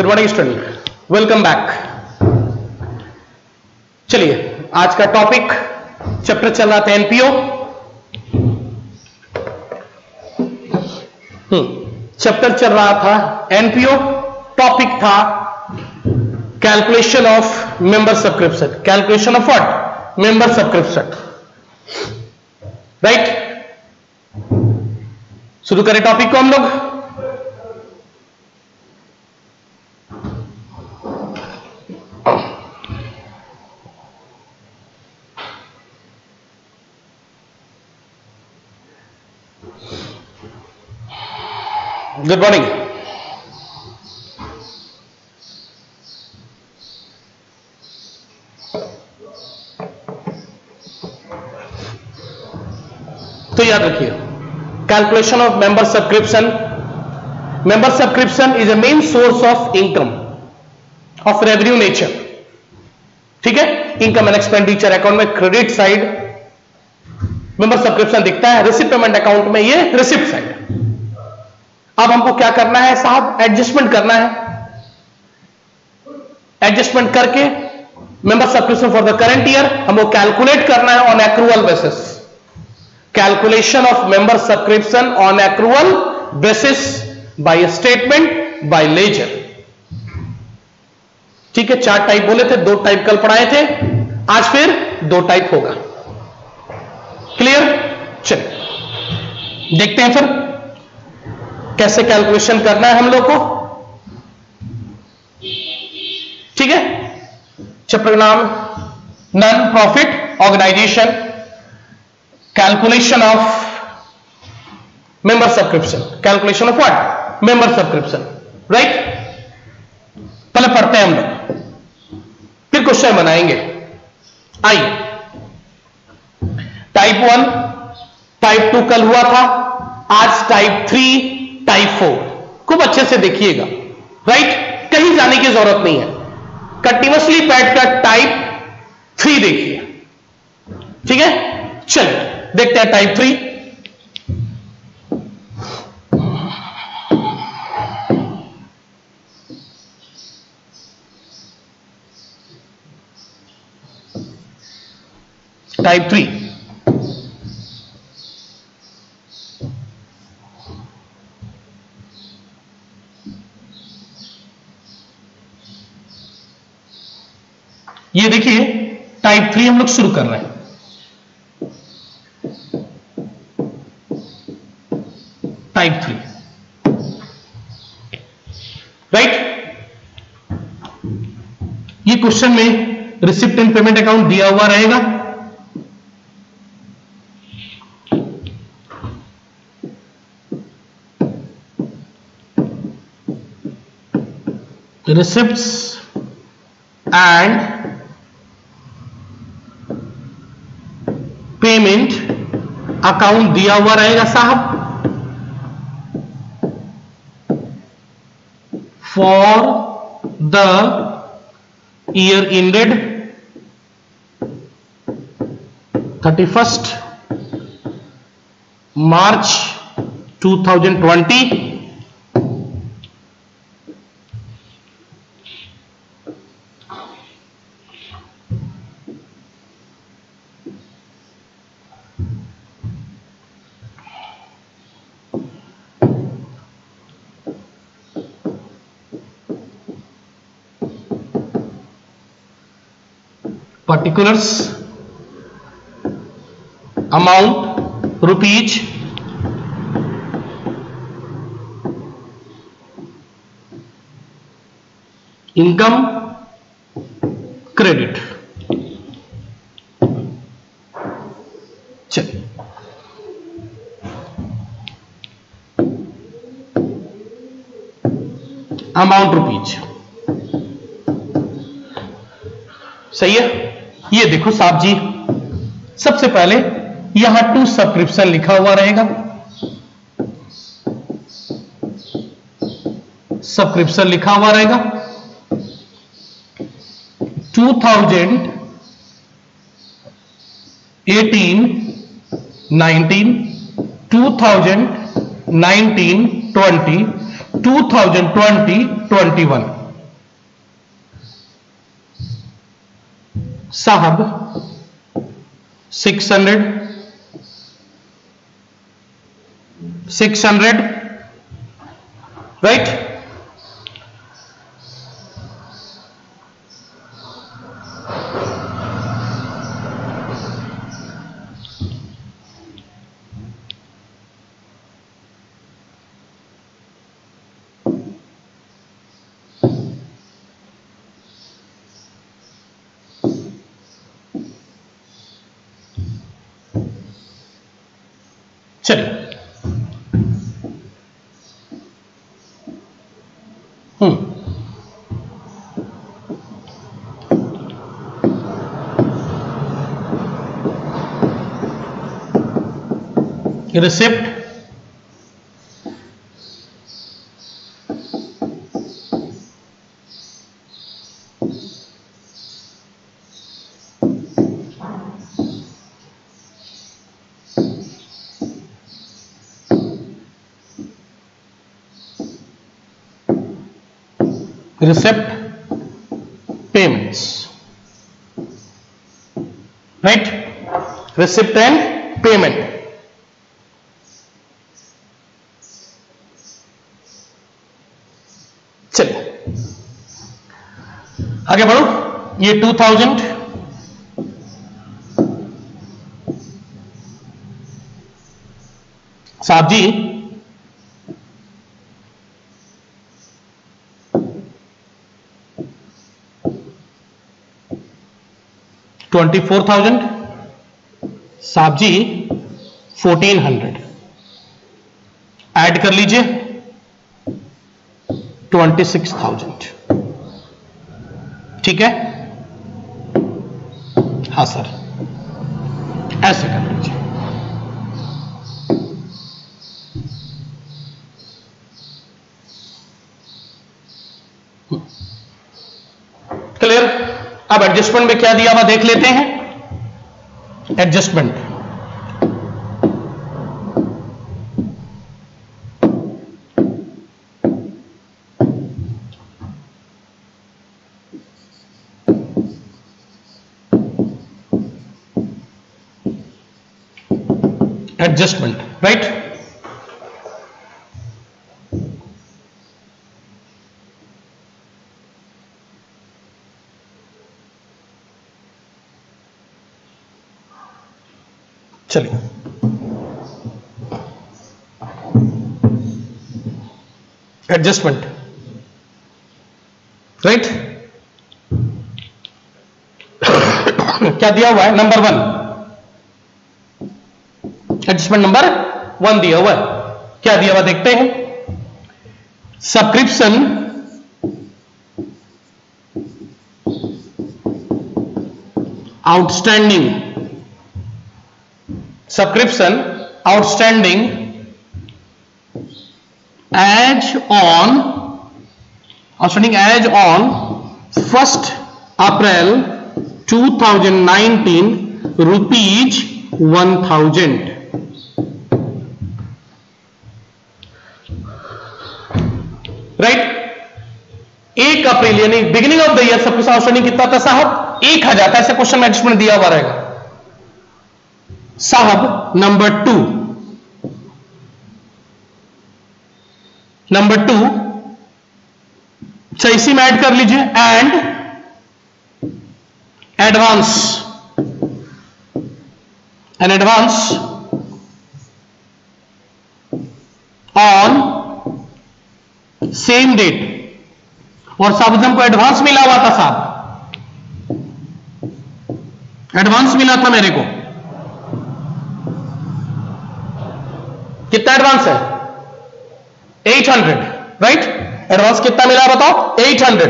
Good morning student welcome back चलिए, आज का टॉपिक चैप्टर चल रहा था एनपीओ चैप्टर चल रहा था एनपीओ टॉपिक था calculation of member subscription calculation of what member subscription right शुरू करें टॉपिक को हम लोग. गुड मॉर्निंग तो याद रखिए calculation of member subscription member subscription is a main source of income of revenue nature ठीक है? इनकम एंड एक्सपेंडिचर अकाउंट में क्रेडिट साइड मेंबर सब्सक्रिप्शन दिखता है रिसिप्ट पेमेंट अकाउंट में ये रिसिप्ट साइड अब हमको क्या करना है साहब? एडजस्टमेंट करना है। एडजस्टमेंट करके member subscription for the current year हमको कैलकुलेट करना है on accrual basis calculation of member subscription on accrual basis by statement by ledger ठीक है, चार टाइप बोले थे, दो टाइप कल पढ़ाए थे। आज फिर दो टाइप होगा। क्लियर चलिए। देखते हैं फिर। कैसे कैलकुलेशन करना है हम लोग को? ठीक है? चैप्टर नाम non profit organisation calculation of member subscription calculation of what member subscription right पहले पढ़ते हैं हम लोग। फिर क्वेश्चन बनाएँगे। आइए। टाइप वन टाइप टू कल हुआ था। आज टाइप थ्री फोर खूब अच्छे से देखिएगा राइट कहीं जाने की ज़रूरत नहीं है। कंटिन्यूसली पैड का टाइप थ्री देखिए। ठीक है? चलिए, देखते हैं टाइप थ्री टाइप थ्री ये देखिए टाइप थ्री हम लोग शुरू कर रहे हैं। टाइप थ्री राइट ये क्वेश्चन में रिसिप्ट एंड पेमेंट अकाउंट दिया हुआ रहेगा। Receipts and पेमेंट अकाउंट दिया हुआ रहेगा साहब। For the year ended thirty first March 2020 particulars amount rupees income credit चलिए अमाउंट रुपीज़ सही है ये देखो साहब जी, सबसे पहले यहाँ टू सब्सक्रिप्शन लिखा हुआ रहेगा। सब्सक्रिप्शन लिखा हुआ रहेगा। 2018 19 2019 20 2020 21 साहब 600 600 राइट चलिए receipt Receipt payments. Right? Receipt and payment. आगे बढ़ो। ये 2000 साहब जी ट्वेंटी फोर थाउज़ेंड साहब जी फोर्टीन हंड्रेड ऐड कर लीजिए ट्वेंटी सिक्स थाउज़ेंड ठीक है? हाँ सर। ऐसे कर लीजिए। क्लियर? अब एडजस्टमेंट में क्या दिया हुआ देख लेते हैं। एडजस्टमेंट एडजस्टमेंट राइट चलिए एडजस्टमेंट राइट क्या दिया हुआ है? Number one adjustment number one दिया हुआ क्या दिया हुआ देखते हैं। Subscription outstanding subscription outstanding as on outstanding as on first April 2019 thousand nineteen rupees one thousand right एक अप्रैल, यानी बिगिनिंग ऑफ़ द ईयर सबके साथ आउटस्टैंडिंग कितना था, साहब? एक हज़ार ऐसे क्वेश्चन में एडजस्टमेंट दिया हुआ रहेगा। साहब नंबर टू नंबर टू अच्छा इसी में ऐड कर लीजिए and advance and advance on same date और साहब हमको एडवांस मिला हुआ था साहब। एडवांस मिला था मेरे को। कितना एडवांस है? 800 राइट एडवांस कितना मिला बताओ? 800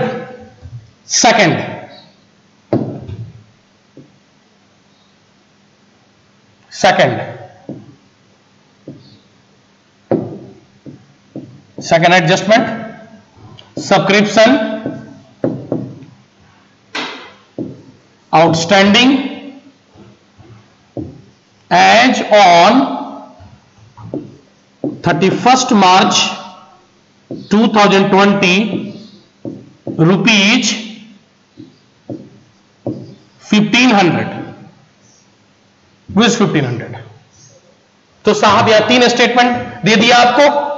second second second adjustment subscription outstanding as on thirty 31st March 2020 rupees 1500 viz 1500 तो साहब यह तीन स्टेटमेंट दे दिया आपको।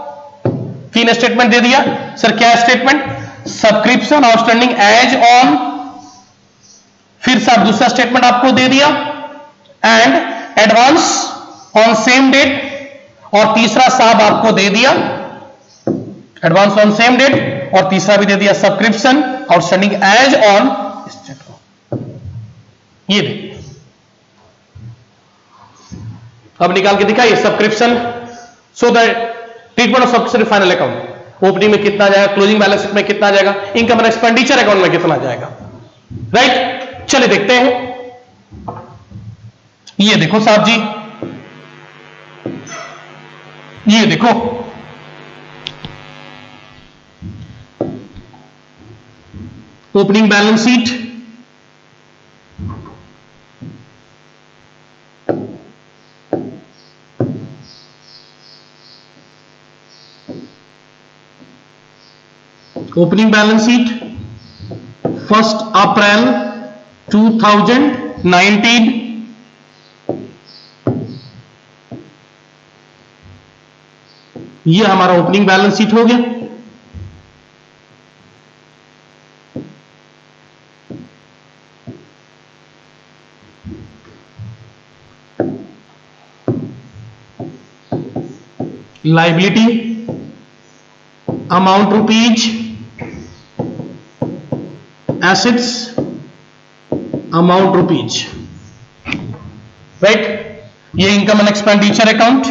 तीन स्टेटमेंट दे दिया। सर क्या statement subscription outstanding as on फिर सर दूसरा स्टेटमेंट आपको दे दिया। And advance on same date और तीसरा साहब आपको दे दिया। एडवांस ऑन सेम डेट और तीसरा भी दे दिया सब्सक्रिप्शन आउटस्टैंडिंग एज ऑन ये देखिए अब निकाल के दिखाइए subscription so the treatment of subscription final account opening में कितना जाएगा? क्लोजिंग बैलेंस में कितना जाएगा? इनकम एंड एक्सपेंडिचर अकाउंट में कितना जाएगा? राइट चलिए देखते हैं। ये देखो साहब जी। ये देखो। Opening balance sheet opening balance sheet first April 2019 ये हमारा ओपनिंग बैलेंस शीट हो गया। Liability amount rupees 1,50,000 assets amount rupees. Right? ये income and expenditure account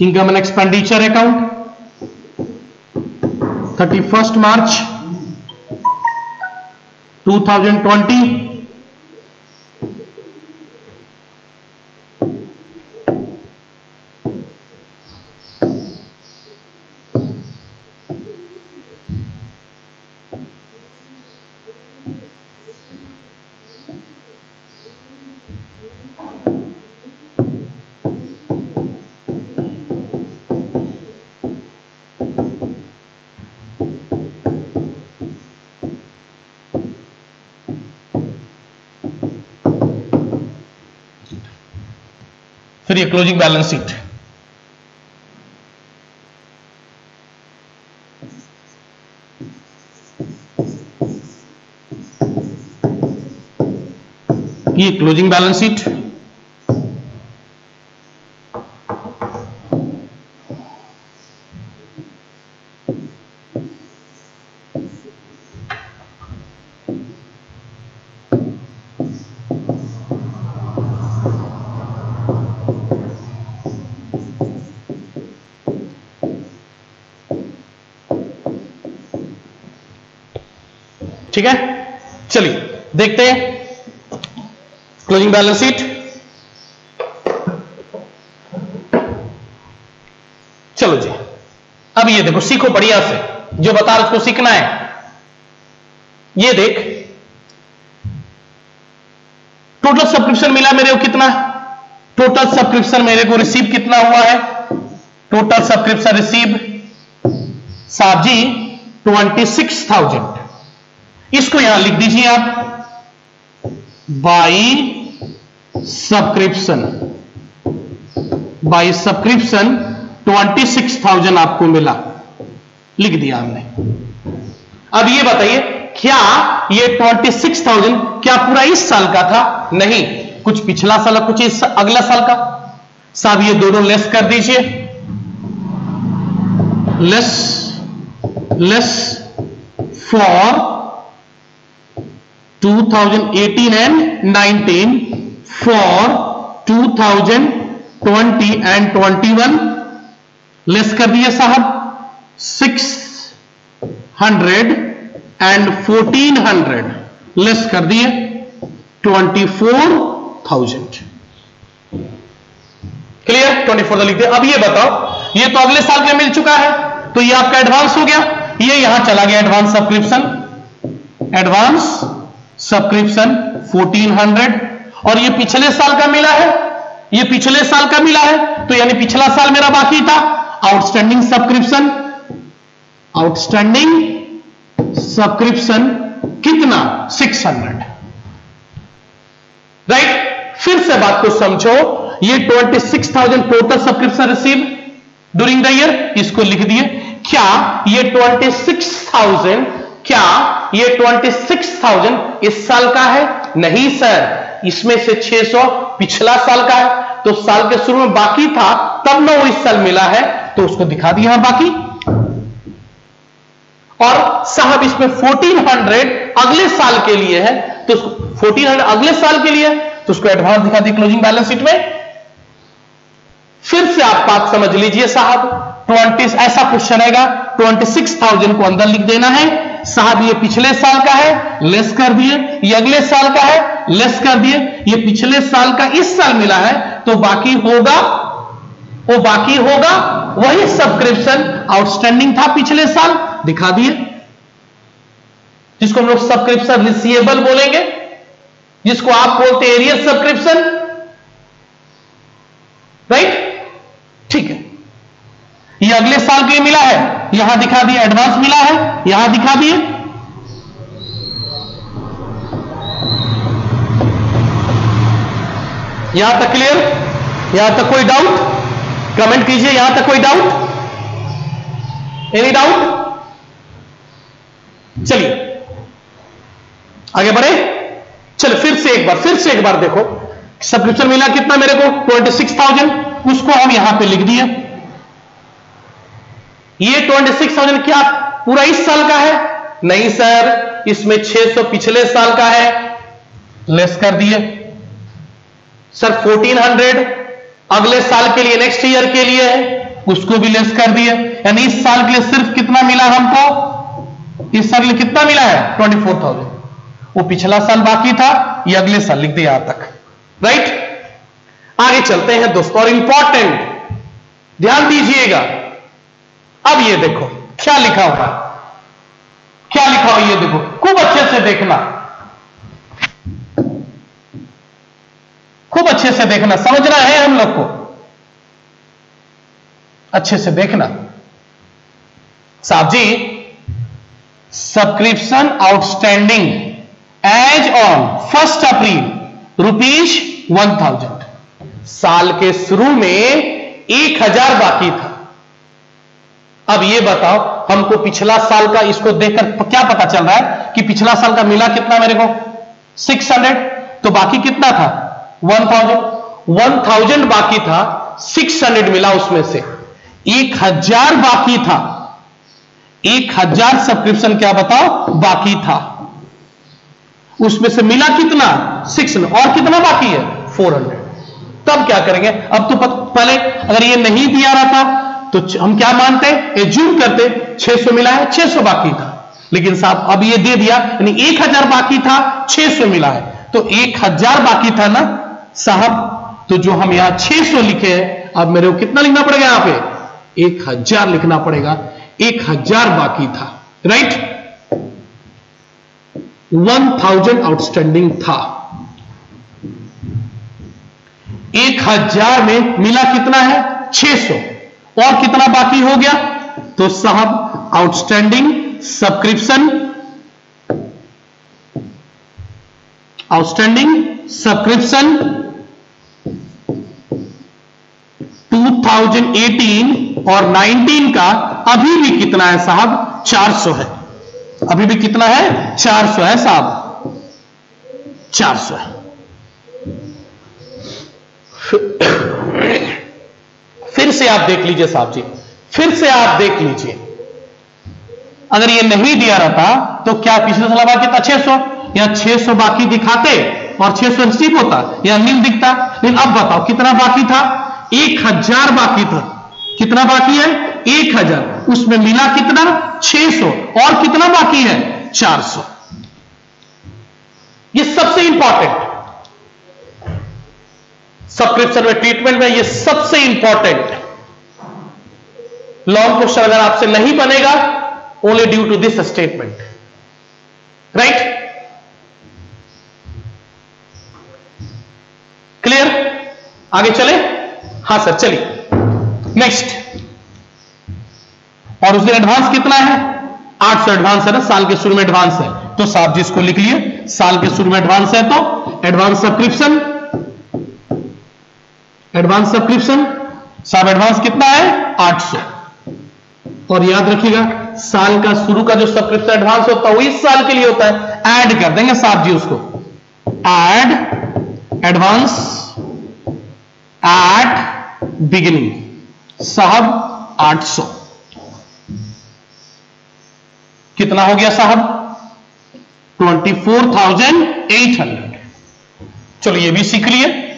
income and expenditure account thirty first March 2020 ये क्लोजिंग बैलेंस शीट ये closing balance sheet ठीक है? चलिए, देखते हैं। क्लोजिंग बैलेंस शीट चलो जी, अब ये देखो, सीखो बढ़िया से। जो बता रहे उसको सीखना है। ये देख टोटल सब्सक्रिप्शन मिला मेरे को कितना? टोटल सब्सक्रिप्शन मेरे को रिसीव कितना हुआ है? टोटल सब्सक्रिप्शन रिसीव साहब जी ट्वेंटी सिक्स थाउज़ेंड इसको यहाँ लिख दीजिए आप। By subscription by subscription twenty six thousand आपको मिला। लिख दिया हमने। अब ये बताइए, क्या ये ट्वेंटी सिक्स थाउज़ेंड क्या पूरा इस साल का था? नहीं, कुछ पिछला साल कुछ इस अगला साल का। साहब, ये दोनों लेस कर दीजिए। Less less for 2018 and 19 for 2020 and 21 less कर दिए साहब 600 एंड 1400 लेस कर दिए 24,000 क्लियर 24 लिख दिया अब ये बताओ ये तो अगले साल के मिल चुका है तो ये आपका एडवांस हो गया। ये यहाँ चला गया एडवांस सब्सक्रिप्शन एडवांस सब्सक्रिप्शन 1400 और ये पिछले साल का मिला है। ये पिछले साल का मिला है। तो यानी पिछला साल मेरा बाकी था। आउटस्टैंडिंग सब्सक्रिप्शन आउटस्टैंडिंग सब्सक्रिप्शन कितना? 600 राइट फिर से बात को समझो। ये 26,000 total subscription receive during the year इसको लिख दिए। क्या? ये 26,000 क्या ये 26,000 इस साल का है? नहीं सर इसमें से 600 पिछला साल का है। तो साल के शुरू में बाकी था तब ना वो इस साल मिला है तो उसको दिखा दिया बाकी। और साहब इसमें 1400 अगले साल के लिए है तो 1400 अगले साल के लिए तो उसको एडवांस दिखा दी क्लोजिंग बैलेंस शीट में। फिर से आप बात समझ लीजिए साहब ट्वेंटी ऐसा क्वेश्चन आएगा ट्वेंटी सिक्स थाउज़ेंड को अंदर लिख देना है। साहब, ये पिछले साल का है लेस कर दिए। ये अगले साल का है लेस कर दिए। ये पिछले साल का इस साल मिला है तो बाकी होगा, वो बाकी होगा, वही सब्सक्रिप्शन आउटस्टैंडिंग था पिछले साल। दिखा दिए। जिसको हम लोग सब्सक्रिप्शन रिसीएबल बोलेंगे, जिसको आप बोलते एरियर सब्सक्रिप्शन राइट ये अगले साल के लिए मिला है। यहाँ दिखा दिए एडवांस मिला है। यहाँ दिखा दिए। यहाँ तक क्लियर यहाँ तक कोई डाउट कमेंट कीजिए, यहाँ तक कोई डाउट एनी डाउट चलिए। आगे बढ़े। चल, फिर से एक बार, फिर से एक बार देखो। सब्सक्रिप्शन मिला कितना मेरे को? ट्वेंटी सिक्स थाउज़ेंड उसको हम यहाँ पे लिख दिए। ये ट्वेंटी सिक्स थाउज़ेंड क्या पूरा इस साल का है? नहीं सर इसमें 600 पिछले साल का है। लेस कर दिए। सर 1400 अगले साल के लिए नेक्स्ट ईयर के लिए है। उसको भी लेस कर दिए। यानी इस साल के लिए सिर्फ़ कितना मिला हमको? इस साल के लिए कितना मिला है? 24,000 वो पिछला साल बाकी था ये अगले साल लिख दिया यहाँ तक। राइट आगे चलते हैं दोस्तों और इंपॉर्टेंट ध्यान दीजिएगा अब ये देखो, क्या लिखा हुआ क्या लिखा हुआ ये देखो, खूब अच्छे से देखना। खूब अच्छे से देखना समझना है हम लोग को? अच्छे से देखना। साहब जी subscription outstanding as on first April rupees one thousand साल के शुरू में एक हज़ार बाकी था। अब ये बताओ, हमको पिछला साल का इसको देखकर क्या पता चल रहा है कि पिछला साल का मिला कितना मेरे को? 600 तो बाकी कितना था? 1000 1000 बाकी था 600 मिला उसमें से। एक हज़ार बाकी था। एक हज़ार सब्सक्रिप्शन क्या बताओ? बाकी था। उसमें से मिला कितना? सिक्स और कितना बाकी है? 400 तब क्या करेंगे? अब तो पहले अगर ये नहीं दिया रहा था तो हम क्या मानते? एज्यूम करते 600 मिला है 600 बाकी था। लेकिन साहब, अब ये दे दिया, यानी 1000 बाकी था 600 मिला है। तो 1000 बाकी था ना? साहब तो जो हम यहाँ 600 लिखे हैं, अब मेरे को कितना लिखना पड़ेगा यहाँ पे? 1000 लिखना पड़ेगा। 1000 बाकी था। राइट 1000 आउटस्टैंडिंग था। एक हज़ार में मिला कितना है? 600 और कितना बाकी हो गया? तो साहब आउटस्टैंडिंग सब्सक्रिप्शन आउटस्टैंडिंग सब्सक्रिप्शन 2018 और 19 का अभी भी कितना है साहब? 400 है। अभी भी कितना है? 400 है साहब। 400 है। फिर से आप देख लीजिए साहब जी, फिर से आप देख लीजिए। अगर ये नहीं दिया रहता तो क्या पिछले साल बाकी था 600 या 600 बाकी दिखाते और 600 रिसीव होता या नील दिखता। लेकिन अब बताओ, कितना बाकी था? एक हज़ार बाकी था। कितना बाकी है? एक हज़ार। उसमें मिला कितना? 600 और कितना बाकी है? 400 ये सबसे इंपॉर्टेंट सब्सक्रिप्शन में ट्रीटमेंट में ये सबसे इंपॉर्टेंट लॉन्ग क्वेश्चन अगर आपसे नहीं बनेगा only due to this statement right clear आगे चले? हाँ सर, चलिए। नेक्स्ट और उस दिन एडवांस कितना है? आठ सौ एडवांस है ना? साल के शुरू में एडवांस है। तो साहब जी इसको लिख लिए। साल के शुरू में एडवांस है तो एडवांस सब्सक्रिप्शन एडवांस सब्सक्रिप्शन साहब एडवांस कितना है? 800 और याद रखिएगा साल का शुरू का जो सब्सक्रिप्शन एडवांस होता है वो इस साल के लिए होता है। ऐड कर देंगे साहब जी उसको। ऐड एडवांस एट बिगिनिंग साहब 800 कितना हो गया साहब? 24,800 चलो ये भी सीख लिए।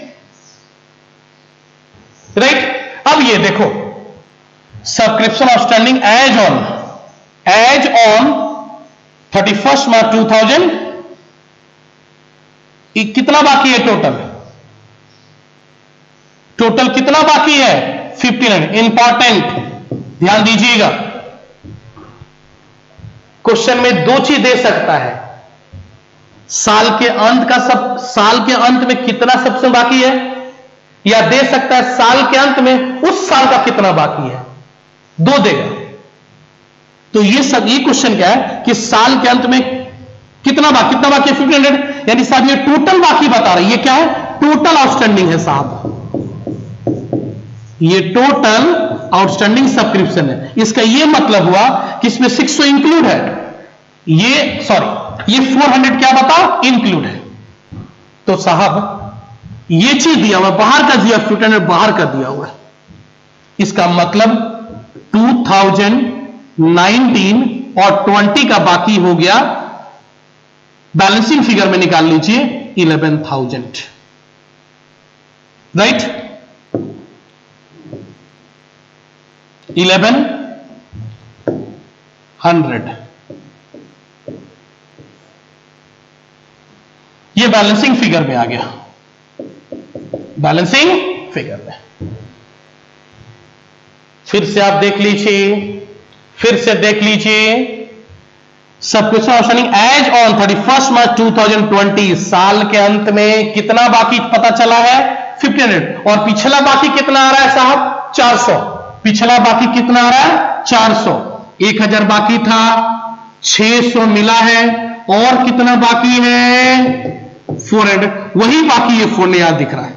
राइट अब ये देखो। Subscription outstanding as on as on thirty first March two thousand कितना बाकी है टोटल टोटल कितना बाकी है? फिफ्टीन इंपॉर्टेंट ध्यान दीजिएगा। क्वेश्चन में दो चीज़ दे सकता है। साल के अंत का सब, साल के अंत में कितना सबसे बाकी है? या दे सकता है साल के अंत में, उस साल का कितना बाकी है? दो देगा। तो ये सब, ये क्वेश्चन क्या है कि साल के अंत में कितना बाकी कितना बाकी है फिफ्टी हंड्रेड यानी साहब, ये टोटल बाकी बता रहे ये क्या है? टोटल आउटस्टैंडिंग है साहब। ये टोटल आउटस्टैंडिंग सब्सक्रिप्शन है। इसका ये मतलब हुआ कि इसमें 600 इंक्लूड है। ये सॉरी ये 400 क्या बता इंक्लूड है। तो साहब ये चीज़ दिया हुआ बाहर का दिया हंड्रेड बाहर का दिया हुआ है। इसका मतलब 2019 और 20 का बाकी हो गया। बैलेंसिंग फिगर में निकाल लीजिए 11,000 राइट इलेवन हंड्रेड ये बैलेंसिंग फिगर में आ गया। बैलेंसिंग फिगर में फिर से आप देख लीजिए, फिर से देख लीजिए। सब कुछ as on thirty first March two thousand twenty साल के अंत में कितना बाकी पता चला है? फिफ्टी हंड्रेड और पिछला बाकी कितना आ रहा है साहब? चार सौ। पिछला बाकी कितना आ रहा है? 400 1000 बाकी था 600 मिला है। और कितना बाकी है? 400 वही बाकी ये फ़ोन यहाँ दिख रहा है।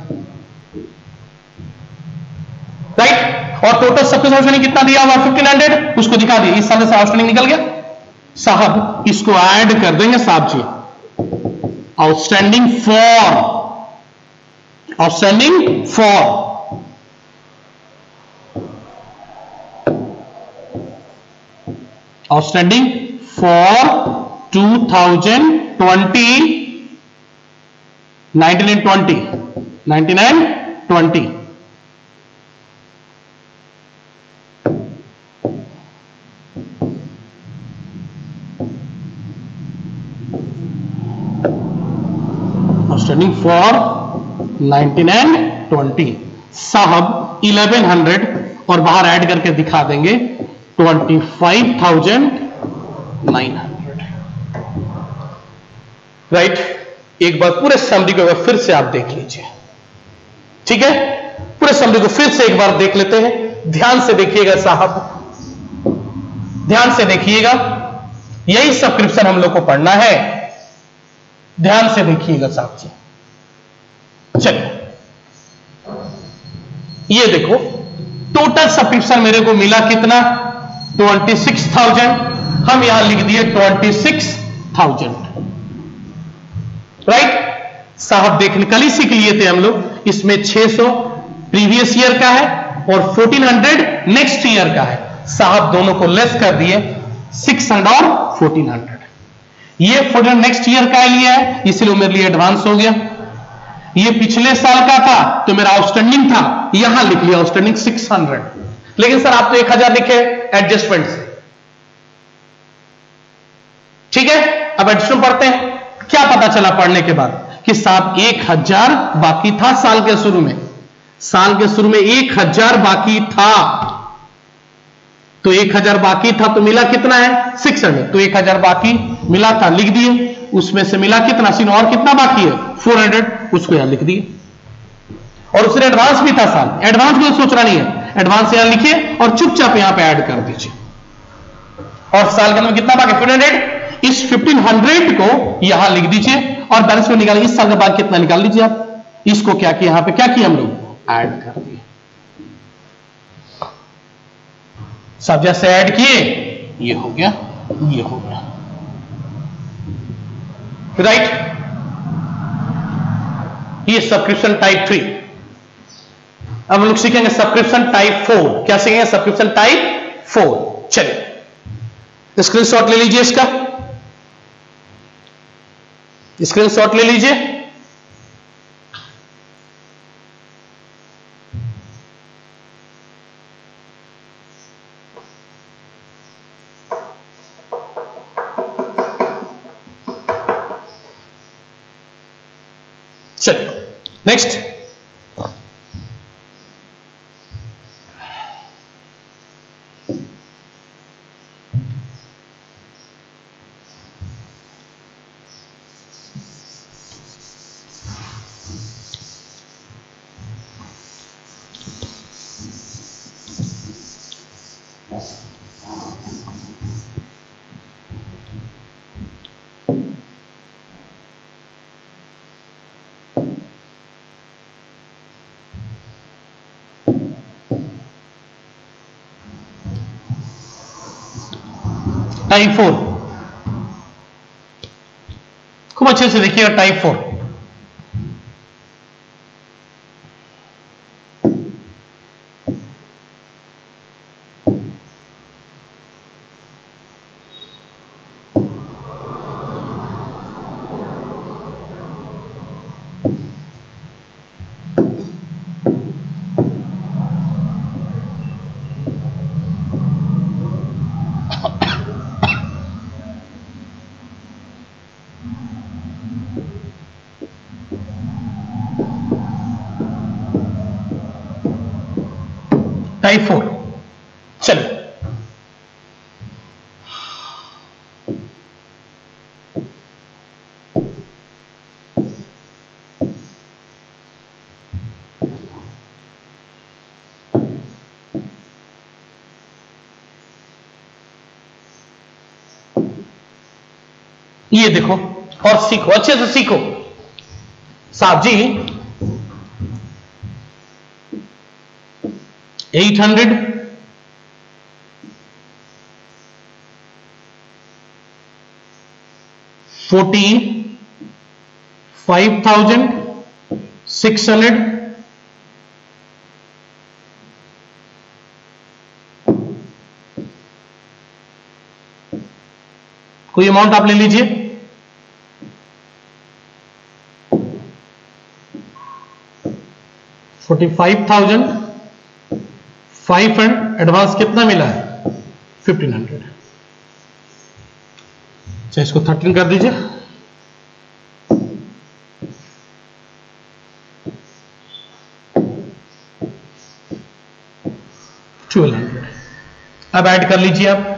राइट और टोटल सबके आउटस्टैंडिंग कितना दिया? हुआ फिफ्टीन हंड्रेड उसको दिखा दिया। इस साल से आउटस्टैंडिंग निकल गया। साहब, इसको ऐड कर देंगे साहब जी। Outstanding for outstanding for outstanding for 2020 19 and 20 19 and 20 outstanding for 19 and 20 साहब 1100 और बाहर ऐड करके दिखा देंगे twenty five thousand nine hundred. Right एक बार पूरे समरी को फिर से आप देख लीजिए। ठीक है? पूरे समरी को फिर से एक बार देख लेते हैं। ध्यान से देखिएगा साहब। ध्यान से देखिएगा। यही सब्सक्रिप्शन हम लोग को पढ़ना है। ध्यान से देखिएगा साहब जी। चलिए। ये देखो टोटल सब्सक्रिप्शन मेरे को मिला कितना? ट्वेंटी सिक्स थाउज़ेंड हम यहाँ लिख दिए ट्वेंटी सिक्स थाउज़ेंड राइट साहब देखने, कल ही सीख लिए थे हम लोग। इसमें 600 प्रीवियस ईयर का है और 1400 नेक्स्ट ईयर का है। साहब दोनों को लेस कर दिए 600 और 1400 ये 1400 नेक्स्ट ईयर का लिया है, इसलिए मेरे लिए एडवांस हो गया। ये पिछले साल का था तो मेरा आउटस्टैंडिंग था। यहाँ लिख लिया आउटस्टैंडिंग 600 लेकिन सर, आप तो 1000 लिखे एडजस्टमेंट से ठीक है? अब एडजस्टमेंट पढ़ते हैं। क्या पता चला पढ़ने के बाद कि साहब एक हज़ार बाकी था साल के शुरू में। साल के शुरू में एक हज़ार बाकी था। तो एक हज़ार बाकी था तो मिला कितना है? सिक्स हंड्रेड तो एक हज़ार बाकी मिला था, लिख दिए। उसमें से मिला कितना? सीन और कितना बाकी है? फोर हंड्रेड उसको यहाँ लिख दिए। और उसने एडवांस भी था साल। एडवांस भी सोचना नहीं है। एडवांस यहाँ लिखिए और चुपचाप यहाँ पे ऐड कर दीजिए। और साल के अंदर कितना बाकी? फोर हंड्रेड इस फिफ्टीन हंड्रेड को यहाँ लिख दीजिए और बैलेंस में निकालिए इस साल का बाद कितना निकाल लीजिए आप? इसको क्या किया यहाँ पे? क्या किया हम लोग? ऐड कर दिए। सब जैसे ऐड किए, ये हो गया, ये हो गया। राइट ये सब्सक्रिप्शन टाइप थ्री अब हम लोग सीखेंगे सब्सक्रिप्शन टाइप फोर क्या सीखेंगे? सब्सक्रिप्शन टाइप फोर चलिए। स्क्रीनशॉट ले लीजिए इसका। स्क्रीनशॉट ले लीजिए। चलिए नेक्स्ट टाइप फोर खूब अच्छे से देखिएगा टाइप फोर टाइप फोर चलिए ये देखो, और सीखो, अच्छे से सीखो। साहब जी 800 14 5600 कोई अमाउंट आप ले लीजिए। Forty five thousand five hundred advance कितना मिला है? Fifteen hundred. अच्छा इसको थर्टीन कर दीजिए। Twelve hundred. अब ऐड कर लीजिए आप।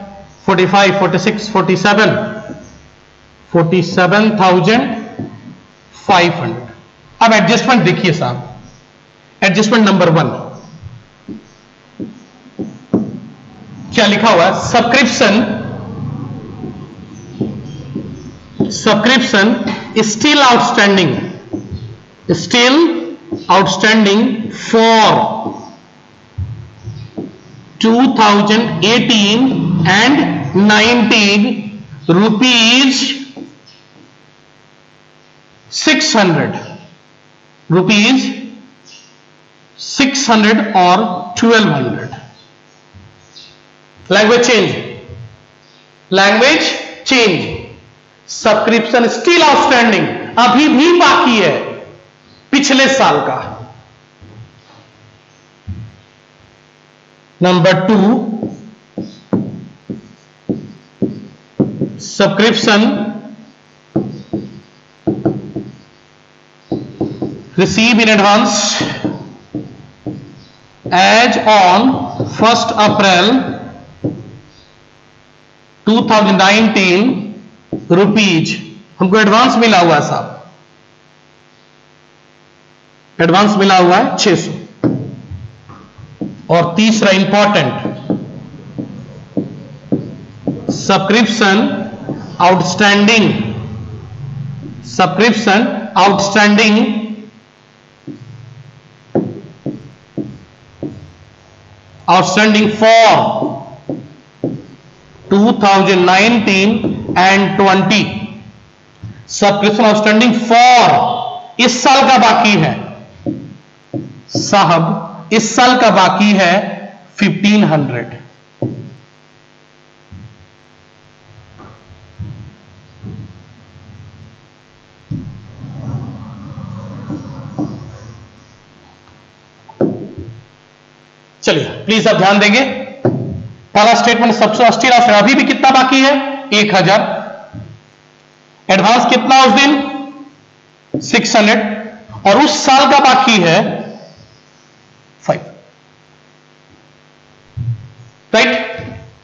Forty five, forty six, forty seven. Forty seven thousand five hundred. अब एडजस्टमेंट देखिए साहब। एडजस्टमेंट नंबर वन क्या लिखा हुआ है? Subscription subscription still outstanding still outstanding for 2018 and 19 rupees 600 rupees 600 और 1200 language change language change subscription still outstanding अभी भी बाकी है पिछले साल का। Number two subscription receive in advance as on first April 2019 rupees हमको एडवांस मिला हुआ है साहब। एडवांस मिला हुआ है 600 और तीसरा important subscription outstanding subscription outstanding outstanding for 2019 and 20 subscription outstanding for इस साल का बाकी है। साहब, इस साल का बाकी है 1500 चलिए प्लीज़ आप ध्यान देंगे। पहला स्टेटमेंट सबसे अस्थिर ऑप्शन अभी भी कितना बाकी है? एक हज़ार। एडवांस कितना उस दिन? सिक्स हंड्रेड और उस साल का बाकी है फाइव राइट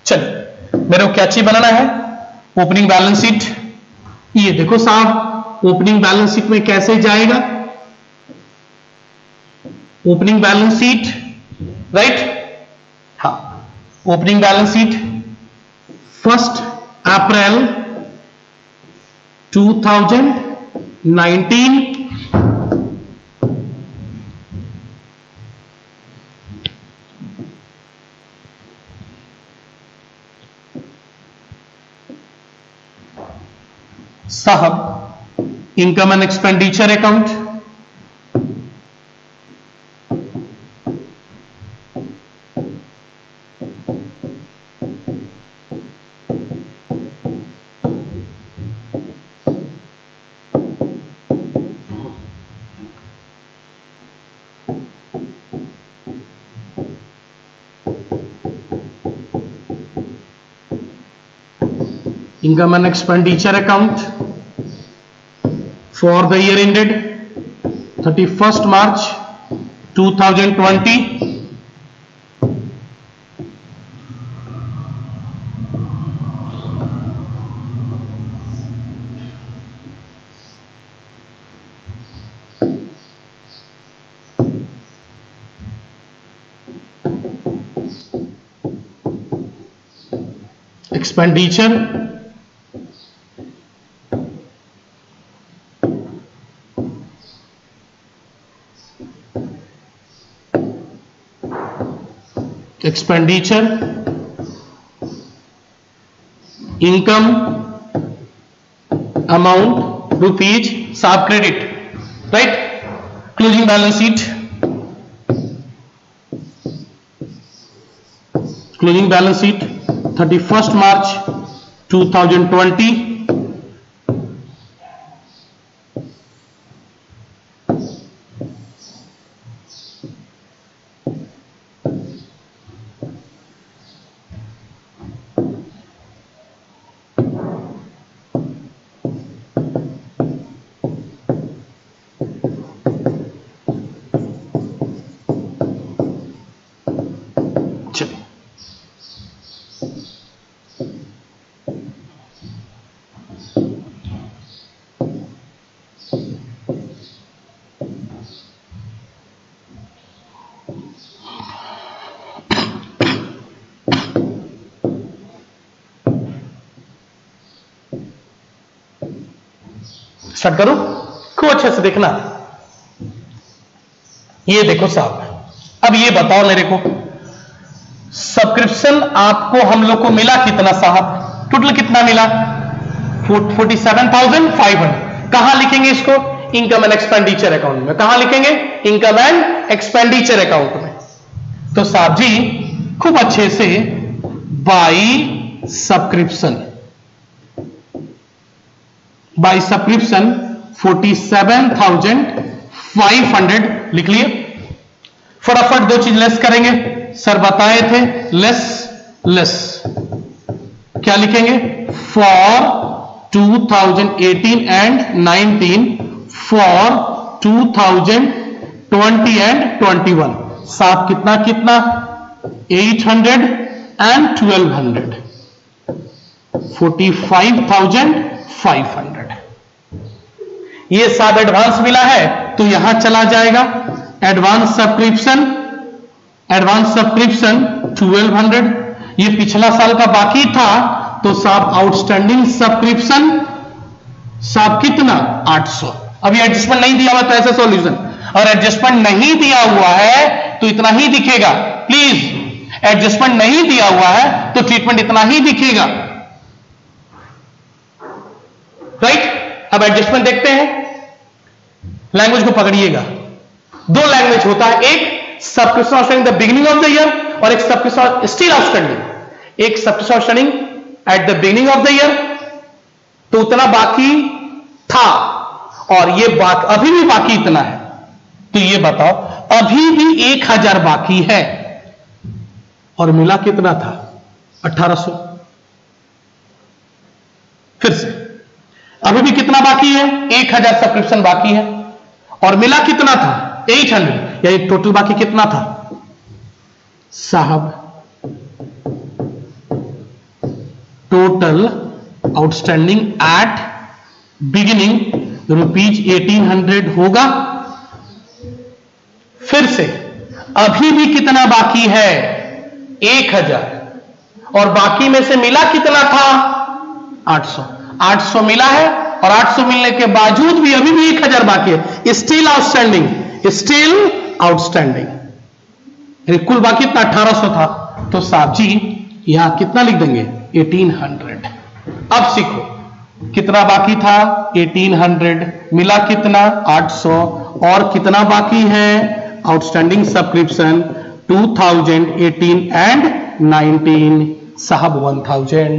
चलिए, मेरे को क्या चीज़ बनाना है? ओपनिंग बैलेंस शीट ये देखो साहब ओपनिंग बैलेंस शीट में कैसे जाएगा? ओपनिंग बैलेंस शीट राइट हाँ। Opening balance sheet first April 2019 साहब income and expenditure account income and expenditure account for the year ended 31st March 2020 expenditure expenditure income amount rupees sub credit right? Closing balance sheet. Closing balance sheet 31st march 2020 करूँ? खूब अच्छे से देखना। ये देखो साहब, अब ये बताओ मेरे को सब्सक्रिप्शन आपको हम लोग को मिला कितना साहब? टोटल कितना मिला? Forty seven thousand five hundred कहाँ लिखेंगे इसको? इनकम एंड एक्सपेंडिचर अकाउंट में। कहाँ लिखेंगे? इनकम एंड एक्सपेंडिचर अकाउंट में। तो साहब जी, खूब अच्छे से बाई सब्सक्रिप्शन बाई सब्सक्रिप्शन 47,500 लिख लिए। फटाफट दो चीज़ लेस करेंगे। सर बताए थे लेस लेस क्या लिखेंगे? फॉर 2018 एंड 19 फॉर 2020 एंड 21 सात कितना कितना? 800 एंड 1200 45,500 ये साहब एडवांस मिला है तो यहाँ चला जाएगा। एडवांस सब्सक्रिप्शन एडवांस सब्सक्रिप्शन 1200 ये पिछला साल का बाकी था तो साहब आउटस्टैंडिंग सब्सक्रिप्शन साहब कितना? 800 अभी एडजस्टमेंट नहीं दिया हुआ तो ऐसा सॉल्यूशन और एडजस्टमेंट नहीं दिया हुआ है तो इतना ही दिखेगा। प्लीज़ एडजस्टमेंट नहीं दिया हुआ है तो ट्रीटमेंट इतना ही दिखेगा। राइट अब एडजस्टमेंट देखते हैं। लैंग्वेज को पकड़िएगा। दो लैंग्वेज होता है। एक subscription the beginning of the year और एक सबक्रिप्शन स्टिल आउटस्टैंडिंग एक subscription outstanding at the beginning of the year तो उतना बाकी था और ये बात अभी भी बाकी इतना है। तो ये बताओ, अभी भी एक हज़ार बाकी है। और मिला कितना था? 1800 फिर से। अभी भी कितना बाकी है? एक हज़ार सब्सक्रिप्शन बाकी है। और मिला कितना था? 800 यानी टोटल बाकी कितना था? साहब total outstanding at beginning rupees 1800 होगा। फिर से, अभी भी कितना बाकी है? एक हज़ार। और बाकी में से मिला कितना था? 800 800 मिला है और 800 मिलने के बावजूद भी अभी भी 1000 बाकी है। स्टिल आउटस्टैंडिंग स्टिल आउटस्टैंडिंग कुल बाकी इतना 1800 था। तो साहब जी, यहाँ कितना लिख देंगे? 1800 अब सीखो, कितना बाकी था? 1800 मिला कितना? 800 और कितना बाकी है? आउटस्टैंडिंग सब्सक्रिप्शन 2018 एंड 19 साहब 1000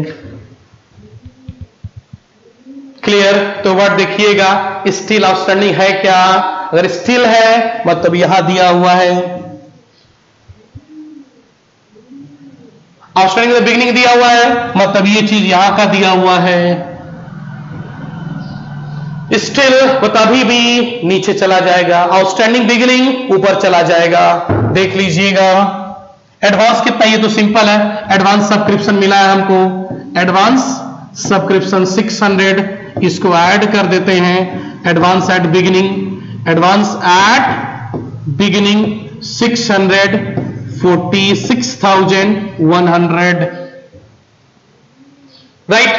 क्लियर तो वर्ड देखिएगा स्टिल आउटस्टैंडिंग है क्या? अगर स्टिल है मतलब यहाँ दिया हुआ है। आउटस्टैंडिंग बिगिनिंग दिया हुआ है मतलब ये चीज़ यहाँ का दिया हुआ है। स्टिल अभी भी नीचे चला जाएगा। आउटस्टैंडिंग बिगनिंग ऊपर चला जाएगा। देख लीजिएगा। एडवांस कितना, ये तो सिंपल है। एडवांस सब्सक्रिप्शन मिला है हमको। एडवांस सब्सक्रिप्शन 600 इसको ऐड कर देते हैं advance at beginning advance at beginning 600 46,100 right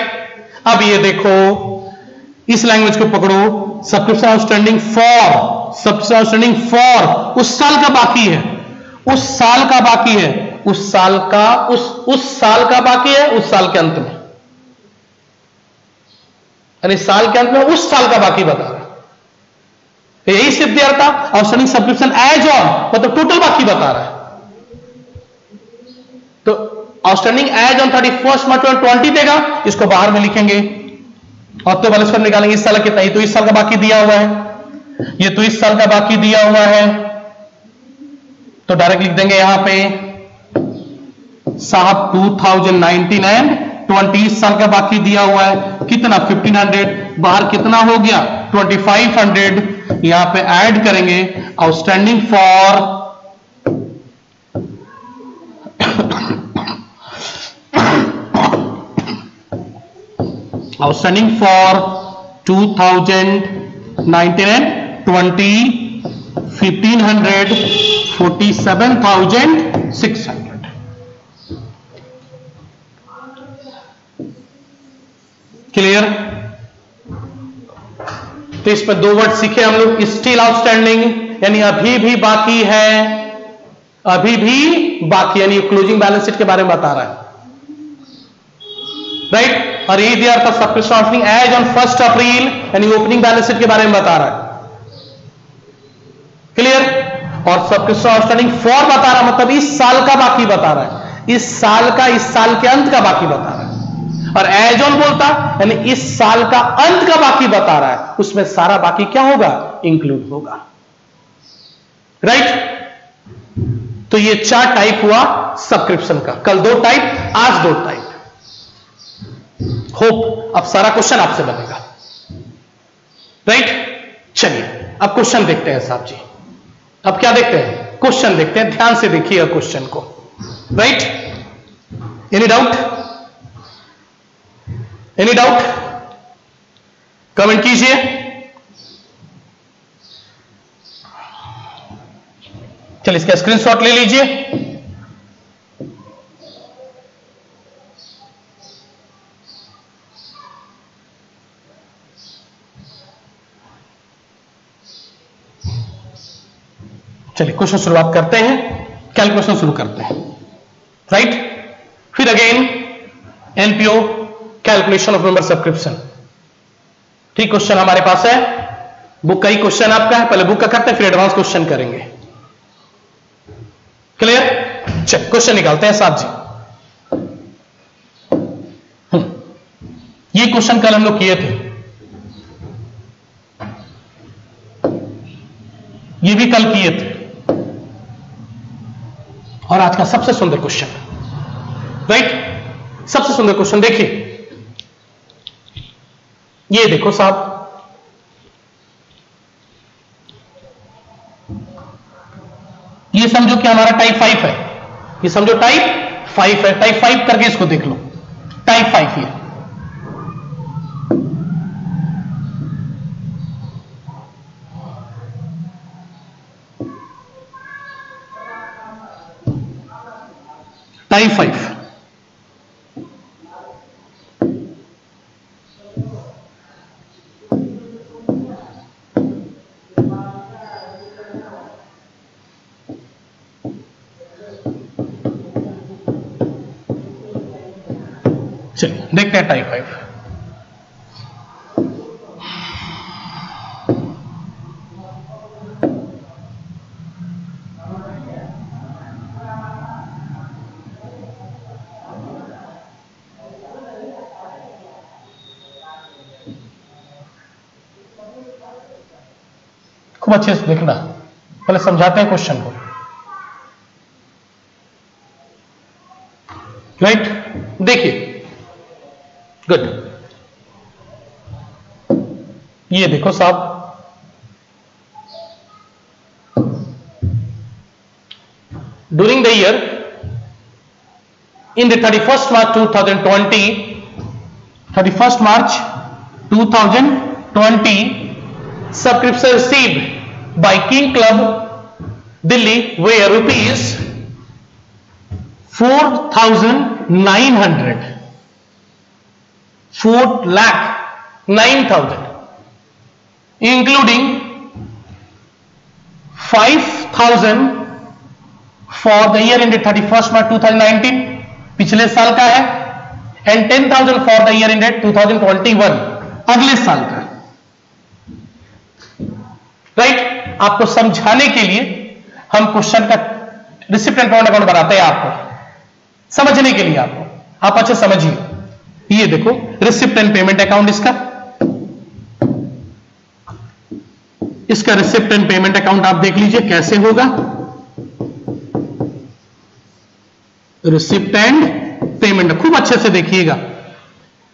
अब ये देखो इस लैंग्वेज को पकड़ो subscription outstanding for subscription outstanding for उस साल का बाकी है उस साल का बाकी है उस साल का उस उस साल का बाकी है उस साल के अंत में। यानी साल के अंत में उस साल का बाकी बता रहा है। यही सिद्ध अर्थ था। आउटस्टैंडिंग सब्सक्रिप्शन एज ऑन मतलब टोटल बाकी बता रहा है। तो outstanding as on thirty first March twenty देगा, इसको बाहर में लिखेंगे। और तो बैलेंस निकालेंगे, इस साल कितना तो इस साल का बाकी दिया हुआ है। ये तो इस साल का बाकी दिया हुआ है। तो डायरेक्ट लिख देंगे यहाँ पे, साहब 2019 एंड 20 साल का बाकी दिया हुआ है। कितना 1500 बाहर कितना हो गया? 2500 यहाँ पे ऐड करेंगे outstanding for outstanding for 2019 and 20 1500 47600 clear तो इस पर दो वर्ड सीखे हम लोग। स्टिल आउटस्टैंडिंग यानी अभी भी बाकी है। अभी भी बाकी, यानी क्लोजिंग बैलेंस शीट के बारे में बता रहा है। राइट? और था subscription offering as on first April यानी ओपनिंग बैलेंस शीट के बारे में बता रहा है। क्लियर और सब्सक्रिप्शन आउटस्टैंडिंग फॉर बता रहा मतलब इस साल का बाकी बता रहा है। इस साल का, इस साल के अंत का बाकी बता रहा है। और एज ऑन बोलता, यानी इस साल का अंत का बाकी बता रहा है, उसमें सारा बाकी क्या होगा? इंक्लूड होगा। Right right? तो ये चार टाइप हुआ सब्सक्रिप्शन का। कल दो टाइप आज दो टाइप होप अब सारा क्वेश्चन आपसे बनेगा। राइट चलिए, अब क्वेश्चन देखते हैं साहब जी। अब क्या देखते हैं? क्वेश्चन देखते हैं। ध्यान से देखिएगा क्वेश्चन को। Right any doubt any doubt comment कीजिए। चलिए इसका स्क्रीनशॉट ले लीजिए। चलिए क्वेश्चन शुरुआत करते हैं। कैलकुलेशन शुरू करते हैं। Right right? फिर again NPO calculation of member subscription ठीक क्वेश्चन हमारे पास है। बुक का ही क्वेश्चन आपका है। पहले बुक का करते हैं, फिर एडवांस क्वेश्चन करेंगे। क्लियर चल क्वेश्चन निकालते हैं साहब जी। हम्म। ये क्वेश्चन कल हम लोग किए थे। ये भी कल किए थे। और आज का सबसे सुंदर क्वेश्चन राइट सबसे सुंदर क्वेश्चन देखिए। ये देखो साहब। ये समझो कि हमारा टाइप फाइव है। ये समझो टाइप फाइव है। टाइप फाइव करके इसको देख लो। टाइप फाइव ये। टाइप फाइव चलिए देखते हैं टाइप फाइव खूब अच्छे से देखना। पहले समझाते हैं क्वेश्चन को। राइट देखिए गुड ये देखो साहब। During the year in the thirty first March two thousand twenty thirty first March two thousand twenty subscription receive by King Club Delhi were rupees four thousand nine hundred 4 lakh 9000 including 5000 for thirty first ended 31st March 2019 पिछले साल का है and 10000 for the year ended two thousand twenty one अगले साल का right right? आपको समझाने के लिए हम क्वेश्चन का रिसिप्टेंट अकाउंट बनाते हैं आपको, समझने के लिए आपको। आप अच्छे समझिए। ये देखो रिसिप्ट एंड पेमेंट अकाउंट इसका। इसका रिसिप्ट एंड पेमेंट अकाउंट आप देख लीजिए, कैसे होगा? रिसिप्ट एंड पेमेंट खूब अच्छे से देखिएगा।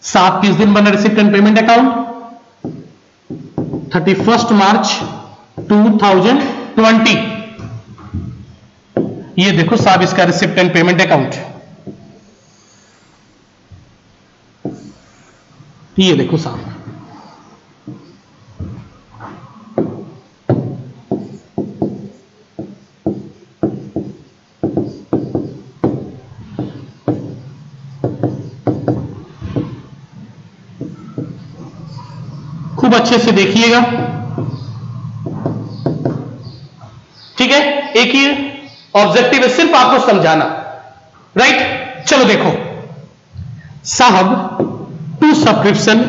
सात किस दिन बना receipt and payment account thirty first March 2020 ये देखो, साहब इसका रिसिप्ट एंड पेमेंट अकाउंट ये देखो सामने। खूब अच्छे से देखिएगा। ठीक है? एक ही ऑब्जेक्टिव है, सिर्फ़ आपको समझाना। राइट चलो देखो। साहब two subscription.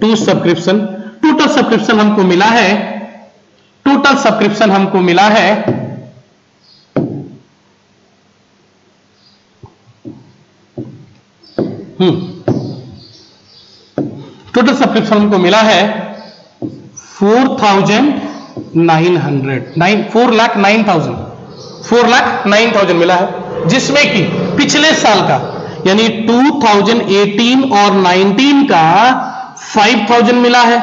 Two subscription. Total subscription हमको मिला है। टोटल सब्सक्रिप्शन हमको मिला है। टोटल सब्सक्रिप्शन हमको मिला है four thousand nine hundred. Nine, four lakh nine thousand. Four lakh nine thousand मिला है, जिसमें कि पिछले साल का, यानी 2018 और 19 का 5000 मिला है।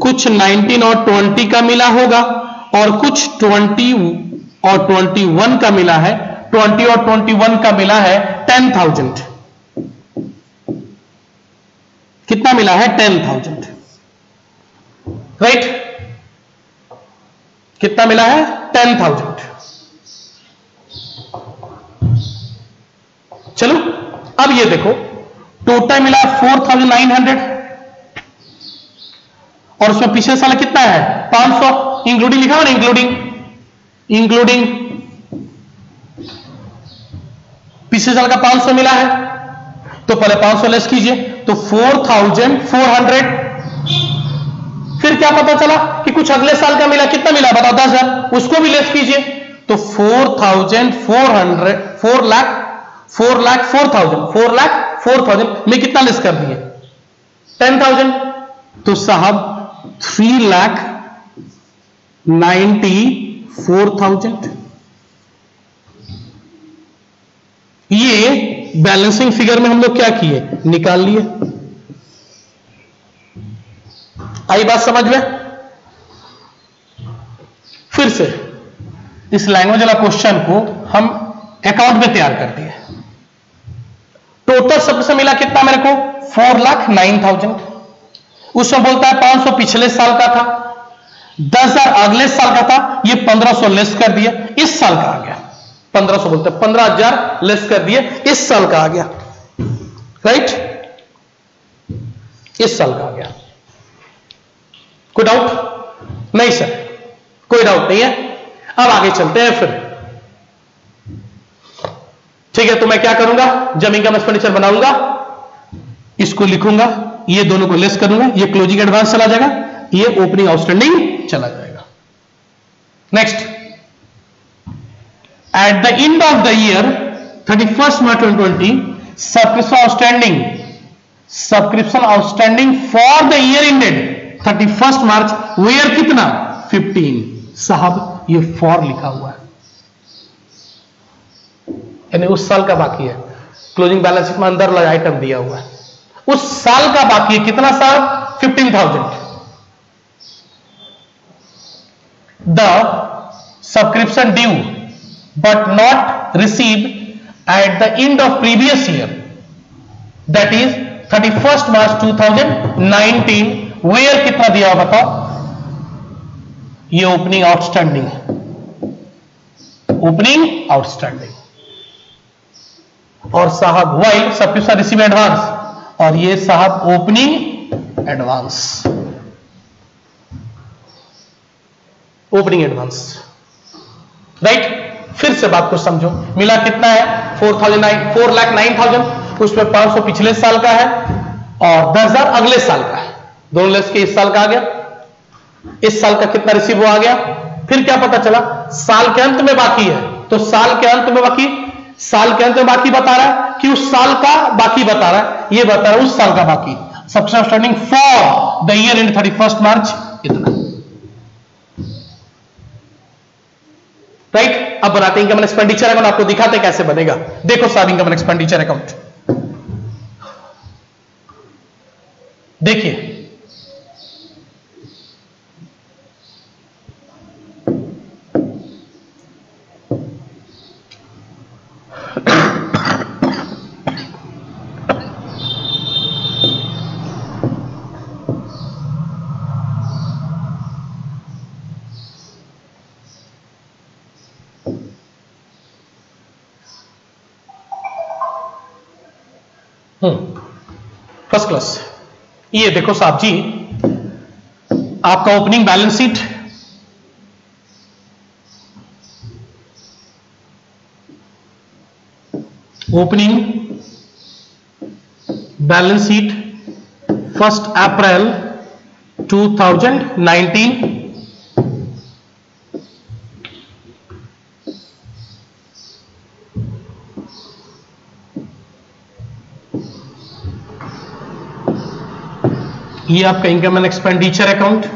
कुछ 19 और 20 का मिला होगा और कुछ 20 और 21 का मिला है। 20 और 21 का मिला है 10000 कितना मिला है? 10000 राइट right? कितना मिला है? 10000 चलो, अब ये देखो टोटल मिला फोर थाउज़ेंड नाइन हंड्रेड और उसमें पिछले साल कितना है? 500 इंक्लूडिंग लिखा ना इंक्लूडिंग इंक्लूडिंग पिछले साल का 500 मिला है। तो पहले 500 लेस कीजिए तो 4400 फिर क्या पता चला कि कुछ अगले साल का मिला, कितना मिला? बताओ, दस हज़ार। उसको भी लेस कीजिए तो 4400 4 लाख 4 लाख 4000 4 लाख 4000 में कितना लेस कर दिए? 10000 तो साहब three lakh ninety four thousand. ये बैलेंसिंग फिगर में हम लोग क्या किए? निकाल लिए। आई बात समझ में? फिर से, इस लैंग्वेज वाला क्वेश्चन को हम अकाउंट में तैयार कर दिए। टोटल सबसे मिला कितना मेरे को? Four lakh nine thousand. उसमें बोलता है 500 पिछले साल का था, दस हज़ार अगले साल का था, ये 1500 लेस कर दिया, इस साल का आ गया। 1500 बोलते हैं, पंद्रह हज़ार लेस कर दिए, इस साल का आ गया। राइट इस साल का आ गया। कोई डाउट नहीं सर कोई डाउट नहीं है। अब आगे चलते हैं फिर। ठीक है तो मैं क्या करूँगा? जब इनकम एक्सपेंडिचर बनाऊँगा, इसको लिखूँगा, ये दोनों को लेस करूँगा, ये क्लोजिंग एडवांस चला जाएगा, ये ओपनिंग आउटस्टैंडिंग चला जाएगा। Next at the end of the year thirty first March twenty twenty subscription outstanding subscription outstanding for the year ended thirty first March where कितना? फिफ्टीन साहब, ये फॉर लिखा हुआ है। यानी उस साल का बाकी है। क्लोजिंग बैलेंस शीट में अंदर आइटम दिया हुआ है। उस साल का बाकी है कितना साल? Fifteen thousand the subscription due but not receive at the end of previous year that is thirty first March two thousand nineteen where कितना दिया हुआ बताओ ये ओपनिंग आउटस्टैंडिंग है। ओपनिंग आउटस्टैंडिंग और साहब वाई सब्सक्रिप्शन रिसीव एडवांस और ये साहब opening advance opening advance right फिर से बात को समझो। मिला कितना है? Four thousand nine four lakh nine thousand उसमें पाँच सौ पिछले साल का है और दस हज़ार अगले साल का है। दोनों लेस के इस साल का आ गया। इस साल का कितना रिसीव हुआ आ गया? फिर क्या पता चला? साल के अंत में बाकी है। तो साल के अंत में बाकी साल के अंत में बाकी बता रहा है कि उस साल का बाकी बता रहा है। ये बता रहा है, उस साल का बाकी। सबसे standing for the year in thirty first March इतना। राइट अब बनाते हैं इनकम एक्सपेंडिचर अकाउंट आपको दिखाते कैसे बनेगा। देखो साहब इनकम एक्सपेंडिचर अकाउंट देखिए फ़र्स्ट क्लास ये देखो साहब जी आपका opening balance sheet opening balance sheet first April 2019 ये आपका income and expenditure account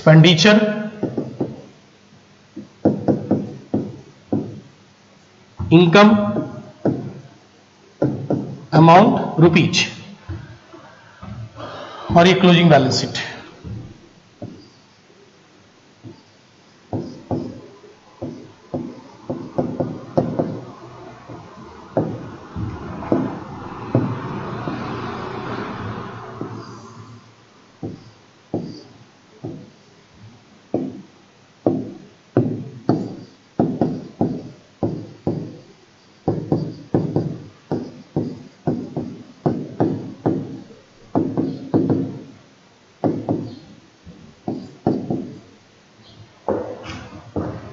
expenditure income amount rupees और ये क्लोजिंग बैलेंस शीट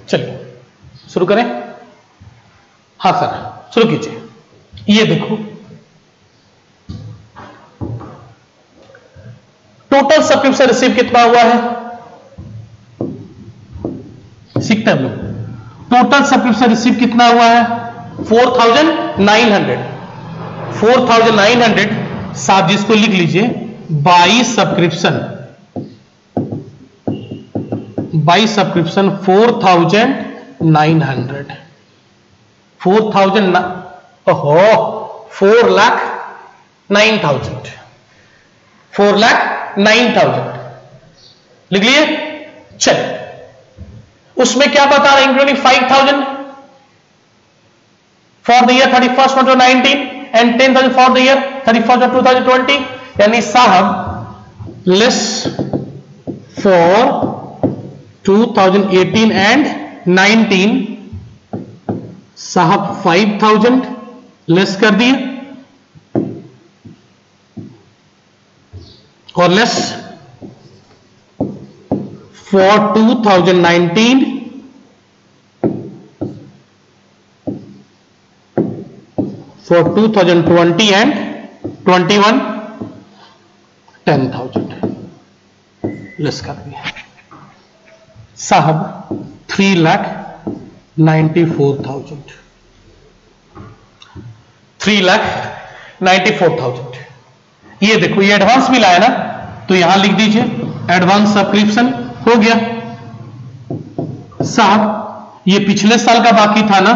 चलिए, शुरू करें? हाँ सर, शुरू कीजिए। ये देखो। टोटल सब्सक्रिप्शन रिसीव कितना हुआ है? सीखते हैं लोग। टोटल सब्सक्रिप्शन रिसीव कितना हुआ है? Four thousand nine hundred. Four thousand nine hundred साथ जिसको लिख लीजिए, बाईस subscription by subscription, four thousand nine hundred. Four thousand ओहो, four lakh nine thousand. Four lakh nine thousand. लिख लिए चल। उसमें क्या बता रहे including five thousand. For the year thirty first two nineteen and ten thousand for the year thirty first two thousand twenty यानी साहब लेस फॉर 2018 एंड 19 साहब 5000 लेस कर दिए। और less for 2019 for 2020 and 21 10000 less कर दिया साहब three lakh ninety four thousand three lakh ninety four thousand ये देखो, ये एडवांस मिला है ना तो यहाँ लिख दीजिए एडवांस सब्सक्रिप्शन हो गया। साहब, ये पिछले साल का बाकी था ना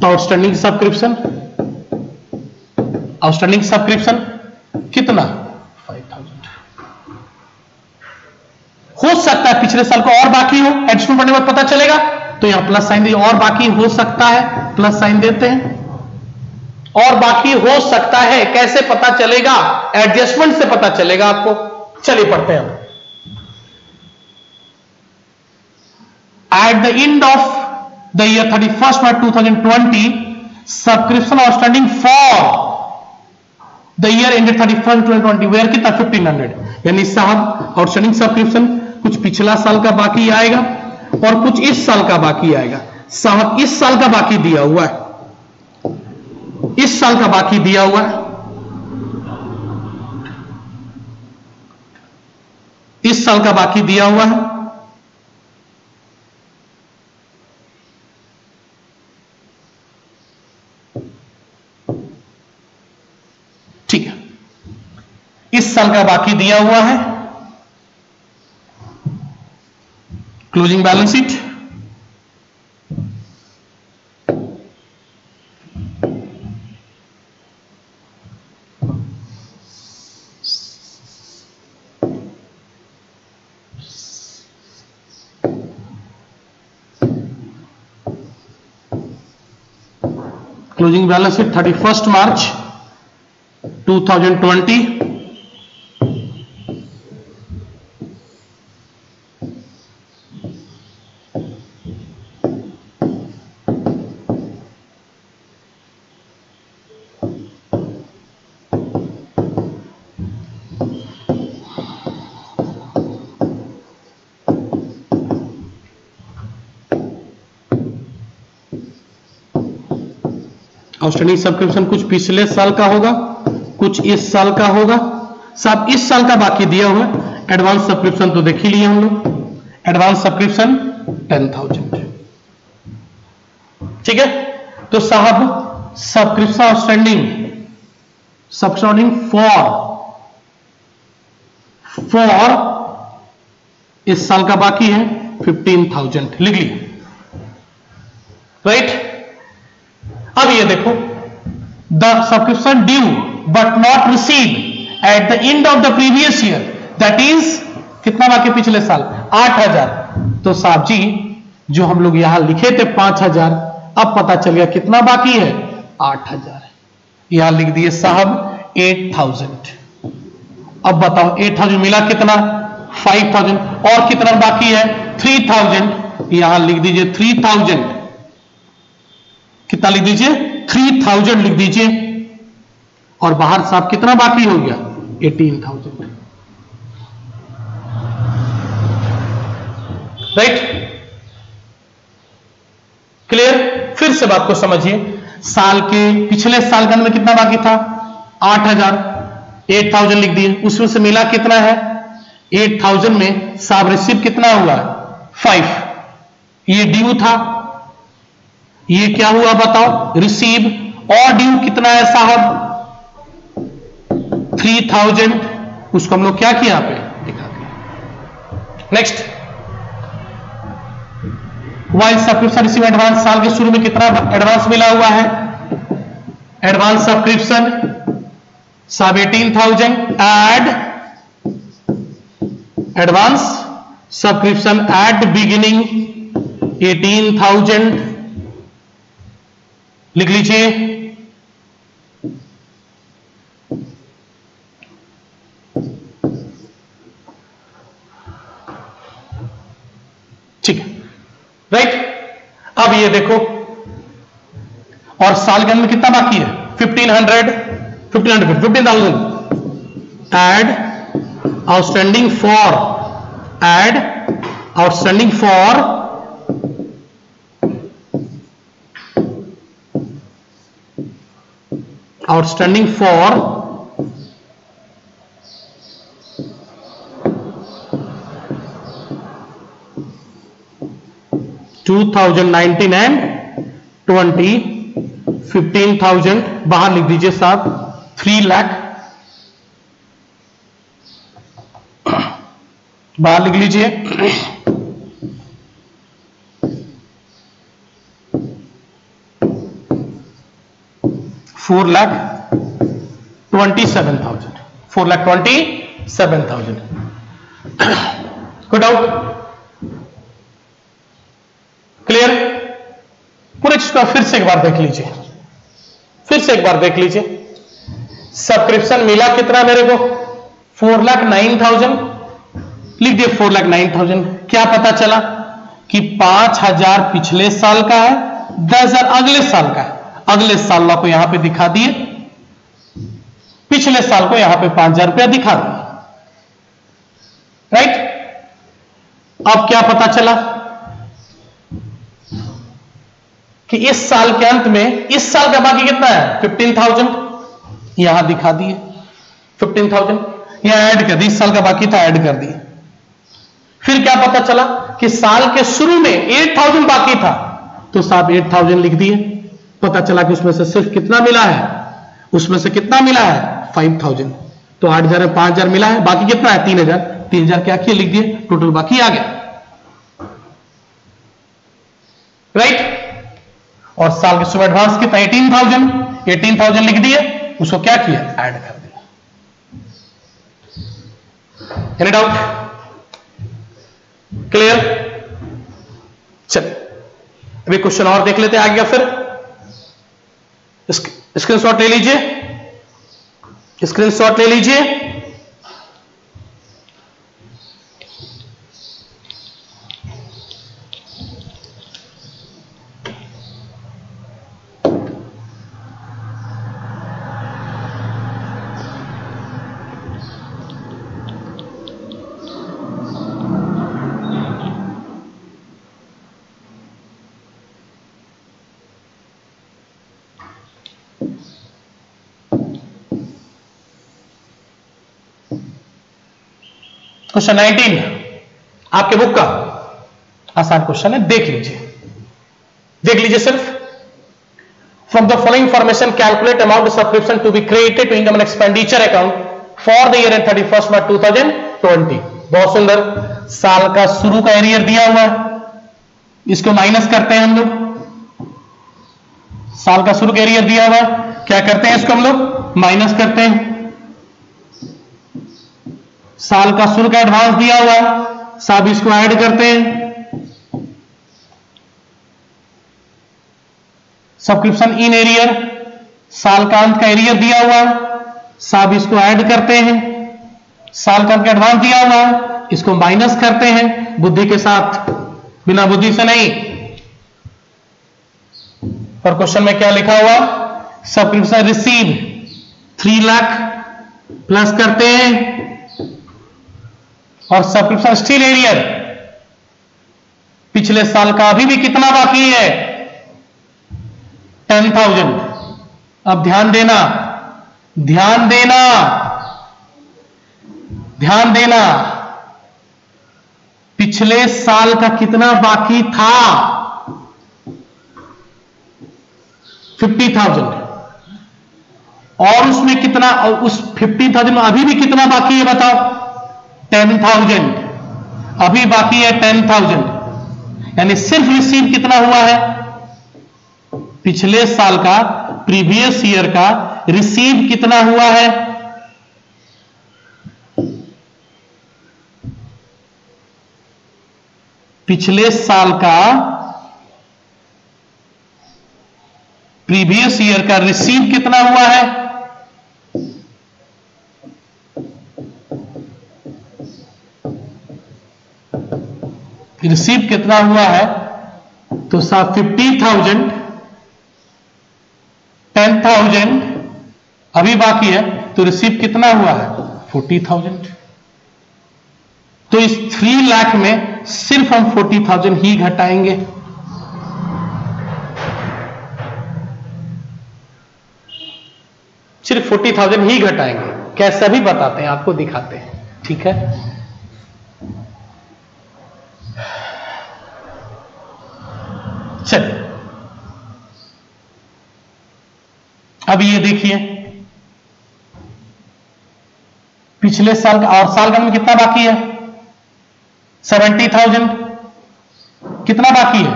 तो आउटस्टैंडिंग सब्सक्रिप्शन आउटस्टैंडिंग सब्सक्रिप्शन कितना? हो सकता है पिछले साल को और बाकी हो एडिशनल पढ़ने बाद पता चलेगा। तो यहाँ प्लस साइन दिए और बाकी हो सकता है प्लस साइन देते हैं। और बाकी हो सकता है, कैसे पता चलेगा? एडजस्टमेंट से पता चलेगा आपको। चलिए पढ़ते हैं at the end of the year thirty first March two thousand twenty subscription outstanding for the year ended thirty first twenty twenty where कितना? फिफ्टीन हंड्रेड यानी साहब आउटस्टैंडिंग सब्सक्रिप्शन कुछ पिछला साल का बाकी आएगा और कुछ इस साल का बाकी आएगा। साहब, इस साल का बाकी दिया हुआ है। इस साल का बाकी दिया हुआ है। इस साल का बाकी दिया हुआ है। ठीक है। इस साल का बाकी दिया हुआ है। Closing balance sheet closing balance sheet thirty first March 2020 outstanding subscription कुछ पिछले साल का होगा, कुछ इस साल का होगा। सब इस साल का बाकी दिया हुआ एडवांस सब्सक्रिप्शन तो देख ही लिए हम लोग। एडवांस सब्सक्रिप्शन टेन थाउज़ेंड ठीक है? तो साहब subscription outstanding subscription for for इस साल का बाकी है फिफ्टीन थाउज़ेंड लिख लिए राइट अब ये देखो। The subscription due but not receive at the end of the previous year that is कितना बाकी पिछले साल? आठ हज़ार। तो साहब जी, जो हम लोग यहाँ लिखे थे पाँच हज़ार, अब पता चल गया कितना बाकी है? आठ हज़ार यहाँ लिख दिए साहब एट थाउज़ेंड अब बताओ एट थाउज़ेंड मिला कितना? फाइव थाउज़ेंड और कितना बाकी है? थ्री थाउज़ेंड यहाँ लिख दीजिए थ्री थाउज़ेंड कितना लिख दीजिए? थ्री थाउज़ेंड लिख दीजिए। और बाहर साहब कितना बाकी हो गया? एटीन थाउज़ेंड राइट क्लियर फिर से बात को समझिए। साल के पिछले साल के अंदर कितना बाकी था? आठ हज़ार। एट थाउज़ेंड लिख दिए। उसमें से मिला कितना है? एट थाउज़ेंड में साहब रिसीव कितना हुआ? फाइव ये ड्यू था। ये क्या हुआ बताओ? रिसीव और ड्यू कितना है साहब? थ्री थाउज़ेंड उसको हम लोग क्या किया पे? दिखा दिया next while subscription receive advance साल के शुरू में कितना एडवांस मिला हुआ है? एडवांस सब्सक्रिप्शन सब eighteen thousand add advance subscription at beginning eighteen thousand लिख लीजिए। ठीक है। राइट? अब ये देखो। और साल के अंदर कितना बाकी है? Fifteen hundred fifteen hundred fifteen thousand add outstanding for add outstanding for outstanding for two thousand nineteen and twenty fifteen thousand बाहर लिख दीजिए साहब। थ्री लाख बाहर लिख लीजिए। Four lakh twenty seven thousand. Four lakh twenty seven thousand. कोई doubt clear पूरे चीज़ को फिर से एक बार देख लीजिए। फिर से एक बार देख लीजिए। सब्सक्रिप्शन मिला कितना मेरे को? Four lakh nine thousand. लिख दिए फोर लाख नाइन थाउज़ेंड। क्या पता चला कि पाँच हज़ार पिछले साल का है, दस हज़ार अगले साल का है। अगले साल को यहाँ पे दिखा दिए। पिछले साल को यहाँ पे पाँच हज़ार रुपया दिखा दिए राइट अब क्या पता चला कि इस साल के अंत में, इस साल का बाकी कितना है? फिफ्टीन थाउज़ेंड यहाँ दिखा दिए। फिफ्टीन थाउज़ेंड यहाँ ऐड कर दी इस साल का बाकी था ऐड कर दिए। फिर क्या पता चला कि साल के शुरू में एट थाउज़ेंड बाकी था तो साहब एट थाउज़ेंड लिख दिए। पता चला कि उसमें से सिर्फ़ कितना मिला है? उसमें से कितना मिला है? फाइव थाउज़ेंड तो आठ हज़ार में पाँच हज़ार मिला है। बाकी कितना है? तीन हज़ार। तीन हज़ार क्या किया? लिख दिए टोटल बाकी आ गया। राइट और साल के सुबह एडवांस कितना? एटीन थाउज़ेंड एटीन थाउज़ेंड लिख दिए उसको क्या किया? ऐड कर दिया। एनी डाउट क्लियर चल। अभी क्वेश्चन और देख लेते हैं आगे फिर। स्क्रीनशॉट ले लीजिए। स्क्रीनशॉट ले लीजिए। क्वेश्चन 19 आपके बुक का आसान क्वेश्चन है, देख लीजिए। देख लीजिए सिर्फ़। From the following information calculate amount subscription to be created to income expenditure account for the year end thirty first March two thousand twenty बहुत सुंदर। साल का शुरू का एरियर दिया हुआ है। इसको माइनस करते हैं हम लोग। साल का शुरू का एरियर दिया हुआ है। क्या करते हैं इसको हम लोग? माइनस करते हैं। साल का शुल्क एडवांस दिया हुआ है। सब इसको ऐड करते हैं। सब्सक्रिप्शन इन एरियर साल का अंत का एरियर दिया हुआ है। सब इसको ऐड करते हैं। साल का अंत का एडवांस दिया हुआ है। इसको माइनस करते हैं। बुद्धि के साथ। बिना बुद्धि से नहीं। और क्वेश्चन में क्या लिखा हुआ? Subscription receive three lakh plus करते हैं। और सब्सक्रिप्शन स्टील एरियर पिछले साल का अभी भी कितना बाकी है? टेन थाउज़ेंड अब ध्यान देना ध्यान देना ध्यान देना। पिछले साल का कितना बाकी था? फिफ्टी थाउज़ेंड और उसमें कितना उस फिफ्टी थाउज़ेंड में अभी भी कितना बाकी है बताओ? टेन थाउज़ेंड अभी बाकी है टेन थाउज़ेंड यानी सिर्फ़ रिसीव कितना हुआ है? पिछले साल का प्रीवियस ईयर का रिसीव कितना हुआ है? पिछले साल का प्रीवियस ईयर का रिसीव कितना हुआ है? रिसीव कितना हुआ है? तो साहब फिफ्टी थाउज़ेंड टेन थाउज़ेंड अभी बाकी है तो रिसीव कितना हुआ है? फोर्टी थाउज़ेंड तो इस थ्री लाख में सिर्फ़ हम फोर्टी थाउज़ेंड ही घटाएँगे। सिर्फ़ फोर्टी थाउज़ेंड ही घटाएँगे। कैसे भी बताते हैं, आपको दिखाते हैं। ठीक है? चलिए अब ये देखिए, पिछले साल का और साल का में कितना बाकी है? Seventy thousand. कितना बाकी है?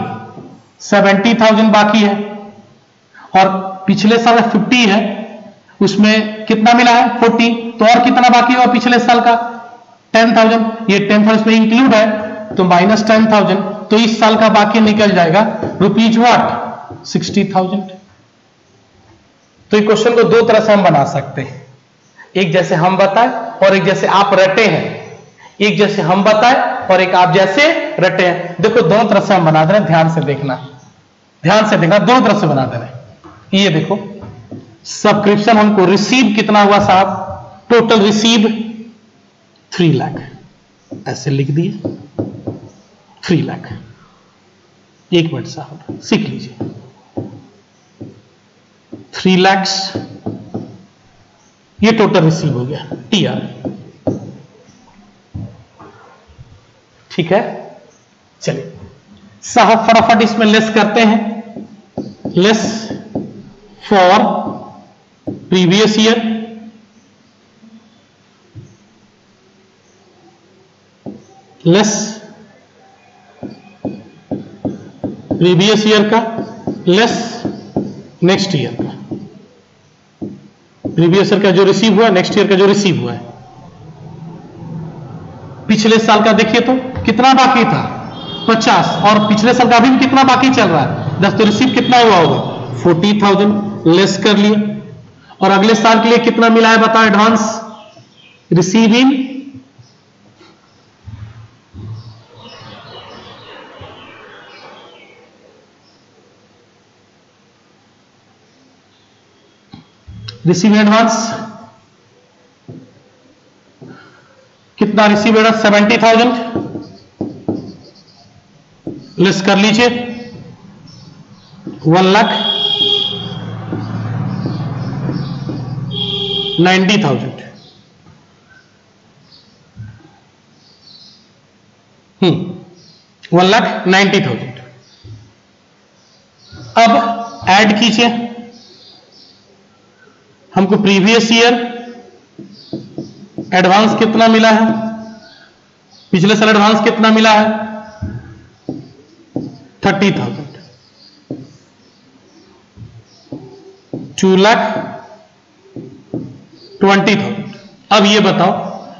सेवेंटी थाउज़ेंड बाकी है। और पिछले साल फिफ्टी है, उसमें कितना मिला है? फोर्टी। तो और कितना बाकी हुआ पिछले साल का? Ten thousand. ये टेन थाउज़ेंड में इंक्लूड है तो माइनस टेन थाउज़ेंड। तो इस साल का बाकी निकल जाएगा। रुपीज़ वाट सिक्सटी थाउज़ेंड तो ये क्वेश्चन को दो तरह से हम बना सकते हैं। एक जैसे हम बताए और एक जैसे आप रटे हैं। एक जैसे हम बताए और एक आप जैसे रटे हैं। देखो, दोनों तरह से हम बना दे रहे हैं ध्यान से देखना। ध्यान से देखना, दोनों तरह से बना दे रहे ये देखो सब्सक्रिप्शन हमको रिसीव कितना हुआ साहब? टोटल रिसीव थ्री लाख ऐसे लिख दिए। थ्री लाख एक मिनट साहब सीख लीजिए थ्री लैक्स ये टोटल रिसीव हो गया टी आर ठीक है चलिए साहब फटाफट इसमें लेस करते हैं less for previous year less previous year का लेस नेक्स्ट ईयर का प्रीवियस ईयर का जो रिसीव हुआ नेक्स्ट ईयर का जो रिसीव हुआ है पिछले साल का देखिए तो कितना बाकी था? पचास। और पिछले साल का अभी भी कितना बाकी चल रहा है? दस तो रिसीव कितना हुआ होगा? Forty thousand. लेस कर लिए। और अगले साल के लिए कितना मिला है बताओ advance receive in receive advance कितना receive advance seventy thousand less कर लीजिए। One lakh ninety thousand one lakh ninety thousand अब ऐड कीजिए। हमको प्रीवियस ईयर एडवांस कितना मिला है? पिछले साल एडवांस कितना मिला है? Thirty thousand two lakh twenty thousand अब ये बताओ,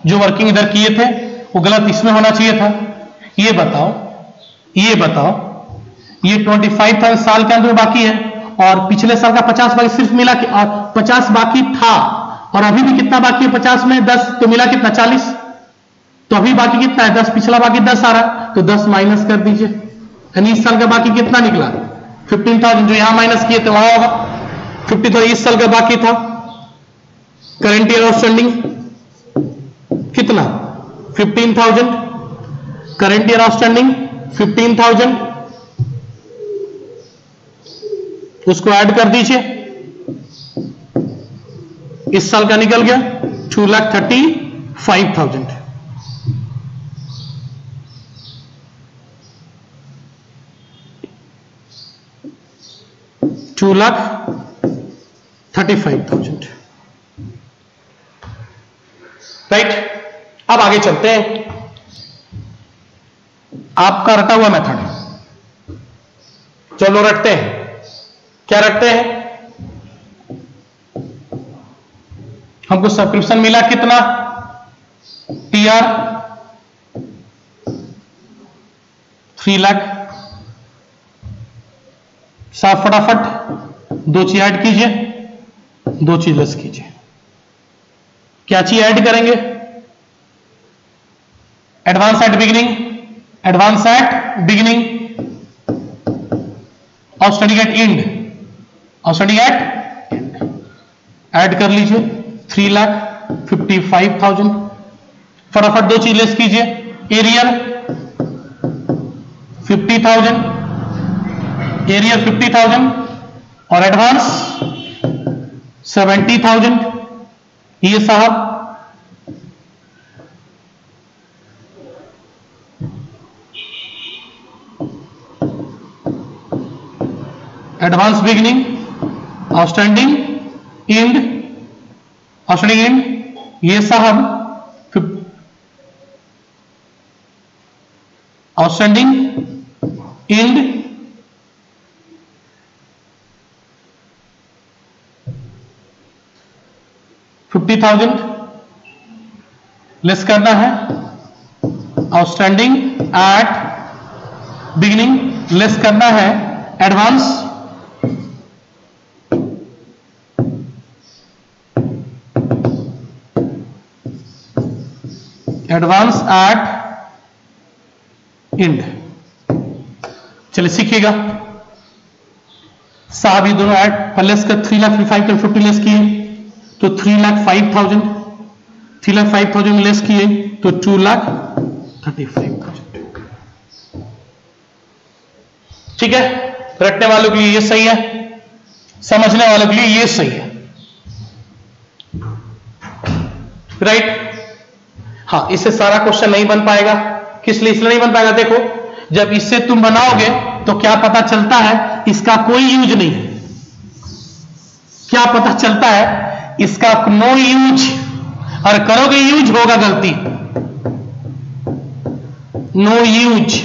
जो वर्किंग इधर किए थे, वो गलत इसमें होना चाहिए था? ये बताओ ये बताओ, ये ट्वेंटी फाइव थाउज़ेंड साल के अंदर बाकी है। और पिछले साल का पचास बाकी सिर्फ़ मिला कि, और पचास बाकी था। और अभी भी कितना बाकी है पचास में? दस तो मिला कितना? चालीस। तो अभी बाकी कितना है? दस, पिछला बाकी दस आ रहा तो दस माइनस कर दीजिए। यानी इस साल का बाकी कितना निकला? Fifteen thousand. जो यहाँ माइनस किए थे, वहाँ होगा। फिफ्टी तो इस साल का बाकी था। करेंट ईयर आउटस्टैंडिंग कितना? Fifteen thousand. Current year outstanding fifteen thousand उसको ऐड कर दीजिए। इस साल का निकल गया two lakh thirty five thousand two lakh thirty five thousand right अब आगे चलते हैं। आपका रटा हुआ मेथड चलो रटते हैं। क्या रखते हैं? हमको सब्सक्रिप्शन मिला कितना? टी आर थ्री लाख साफ़ फटाफट, दो चीज़ ऐड कीजिए, दो चीज़ लेस कीजिए। क्या चीज़ ऐड करेंगे? Advance at beginning advance at beginning और study at end outstanding at add कर लीजिए। Three lakh fifty five thousand फटाफट दो चीज़ लेस कीजिए। Arrear fifty thousand arrear fifty thousand और एडवांस सेवेंटी थाउज़ेंड ये साहब। Advance beginning outstanding end outstanding end ये साहब outstanding end fifty thousand less करना है. आउटस्टैंडिंग एट बिगिनिंग लेस करना है. एडवांस एडवांस एट इंड चलिए सीखिएगा। साहब, ये दोनों ऐड प्लस का three lakh five thousand fifty less किए तो three lakh five thousand three lakh five thousand less किए तो two lakh thirty five thousand ठीक है? रटने वालों के लिए ये सही है, समझने वालों के लिए ये सही है। Right right? हाँ इससे सारा क्वेश्चन नहीं बन पाएगा। किस लिए इसलिए नहीं बन पाएगा? देखो, जब इससे तुम बनाओगे तो क्या पता चलता है, इसका कोई यूज़ नहीं है। क्या पता चलता है, इसका नो यूज़ और करोगे यूज़ होगा गलती। नो यूज़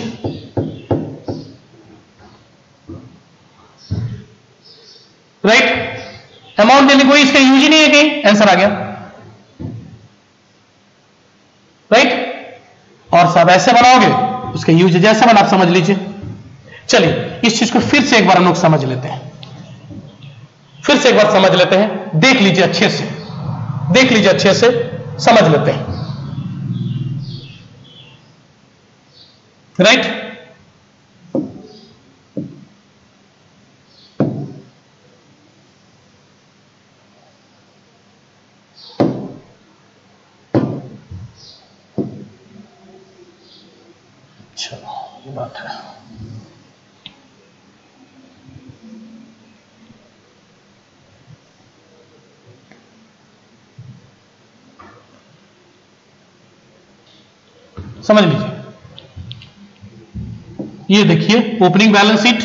राइट अमाउंट देने कोई इसका यूज़ ही नहीं है कहीं। आंसर आ गया। राइट और सब ऐसे बनाओगे, उसके यूज़ जैसे बना, आप समझ लीजिए। चलिए, इस चीज़ को फिर से एक बार हम लोग समझ लेते हैं। फिर से एक बार समझ लेते हैं। देख लीजिए अच्छे से। देख लीजिए अच्छे से। समझ लेते हैं। राइट बात है समझ लीजिए। ये देखिए opening balance sheet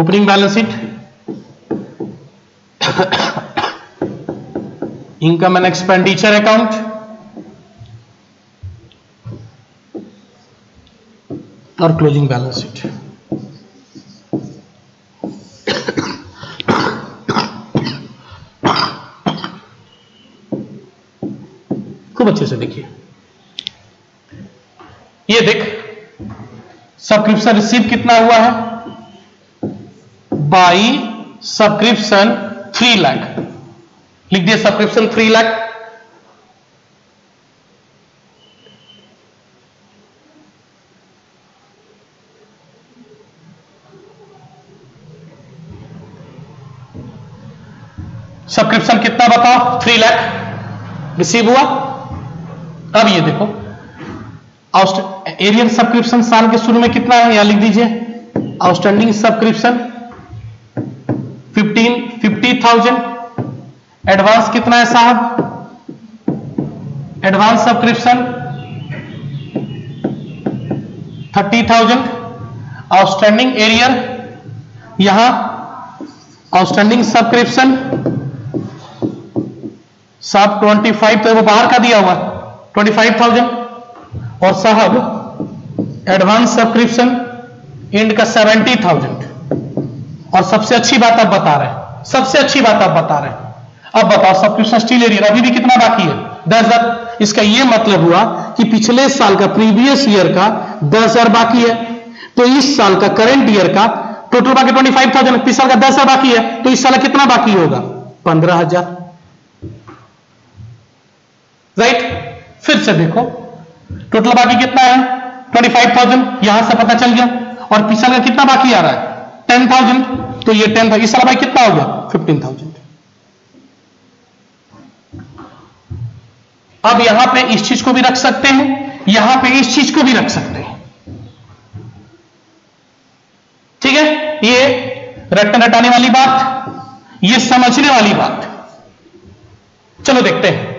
opening balance sheet income and expenditure account और क्लोजिंग बैलेंस शीट खूब अच्छे से देखिए। ये देख सब्सक्रिप्शन रिसीव कितना हुआ है? बाई सब्सक्रिप्शन थ्री लाख लिख दिया सब्सक्रिप्शन थ्री लाख सब्सक्रिप्शन कितना बताओ? थ्री लाख रिसीव हुआ? अब ये देखो एरियर सब्सक्रिप्शन साल के शुरू में कितना है? यहाँ लिख दीजिए। आउटस्टैंडिंग सब्सक्रिप्शन 15 50,000 एडवांस कितना है साहब? एडवांस सब्सक्रिप्शन 30,000 आउटस्टैंडिंग एरियर यहाँ आउटस्टैंडिंग सब्सक्रिप्शन साहब 25 तो वो बाहर का दिया हुआ। है 25,000 और साहब एडवांस सब्सक्रिप्शन इंड का 70,000 और सबसे अच्छी बात आप बता रहे हैं सबसे अच्छी बात आप बता रहे हैं। अब बताओ सब्सक्रिप्शन स्टील एरियर अभी भी कितना बाकी है? दस हज़ार। इसका यह मतलब हुआ कि पिछले साल का प्रीवियस ईयर का दस हज़ार बाकी है। तो इस साल का करंट ईयर का टोटल बाकी ट्वेंटी फाइव थाउज़ेंड पिछले साल का दस हज़ार बाकी है तो इस साल का कितना बाकी होगा? पंद्रह हज़ार। राइट फिर से देखो। टोटल बाकी कितना है? ट्वेंटी फाइव थाउज़ेंड यहाँ से पता चल गया। और पिछला का कितना बाकी आ रहा है? टेन थाउज़ेंड तो ये टेन इस साल भाई कितना हो गया फिफ्टीन थाउज़ेंड अब यहाँ पे इस चीज़ को भी रख सकते हैं, यहाँ पे इस चीज़ को भी रख सकते हैं। ठीक है? ये रटन रटाने वाली बात, ये समझने वाली बात। चलो देखते हैं।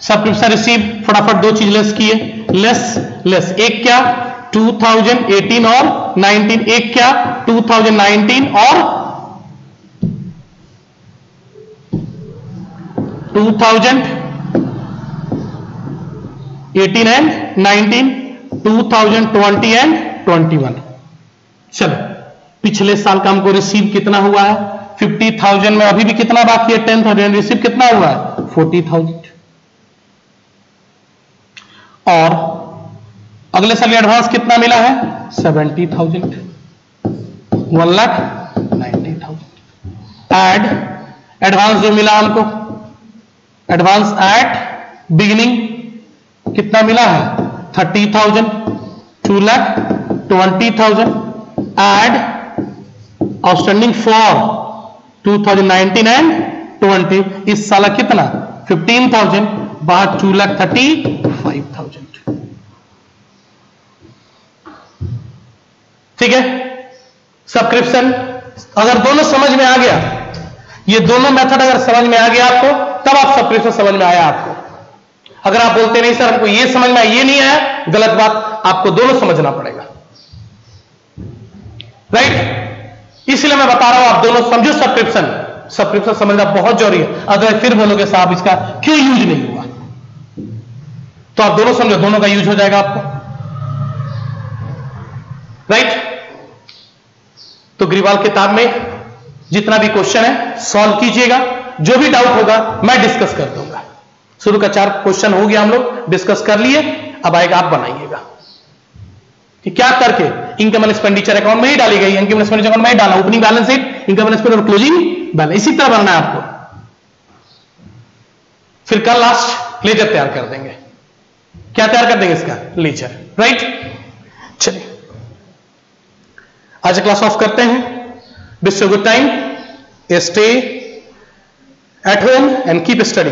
सब्सक्रिप्शन रिसीव फटाफट दो चीज़ लेस किए। लेस लेस एक क्या? 2018 और 19 एक क्या? 2019 और 2018 एंड 19 2020 एंड 21 चलो पिछले साल का हमको रिसीव कितना हुआ है? 50,000 में अभी भी कितना बाकी है? 10,000 रिसीव कितना हुआ है? 40,000 और अगले साल एडवांस कितना मिला है? Seventy thousand. One lakh ninety thousand add advance जो मिला हमको एडवांस एट बिगिनिंग कितना मिला है? Thirty thousand two lakh twenty thousand add outstanding for 2019 and 20 इस साल कितना? 15,000 बाद two lakh thirty five thousand ठीक है? सब्सक्रिप्शन अगर दोनों समझ में आ गया ये दोनों मेथड अगर समझ में आ गया आपको तब आप सब्सक्रिप्शन समझ में आया आपको। अगर आप बोलते नहीं सर हमको ये समझ में आया ये नहीं आया गलत बात आपको दोनों समझना पड़ेगा। राइट इसलिए मैं बता रहा हूँ आप दोनों समझो सब्सक्रिप्शन सब्सक्रिप्शन समझना बहुत ज़रूरी है। अगर फिर बोलोगे साहब इसका क्यों यूज़ नहीं हुआ? तो आप दोनों समझो, दोनों का यूज़ हो जाएगा आपको। राइट तो ग्रीवाल किताब में जितना भी क्वेश्चन है सॉल्व कीजिएगा। जो भी डाउट होगा, मैं डिस्कस कर दूँगा। शुरू का चार क्वेश्चन हो गया हम लोग डिस्कस कर लिए, अब आएगा, आप बनाइएगा। कि क्या करके? इनकम एंड एक्सपेंडिचर अकाउंट में ही डाली गई। इनकम एक्सपेंडिचर अकाउंट में ही डाला। Opening balance sheet income and expenditure closing balance इसी तरह बनना है आपको। फिर कल लास्ट लेजर तैयार कर देंगे। क्या तैयार कर देंगे इसका? लीचर राइट चलिए। आज क्लास ऑफ़ करते हैं। Wish good time stay at home and keep study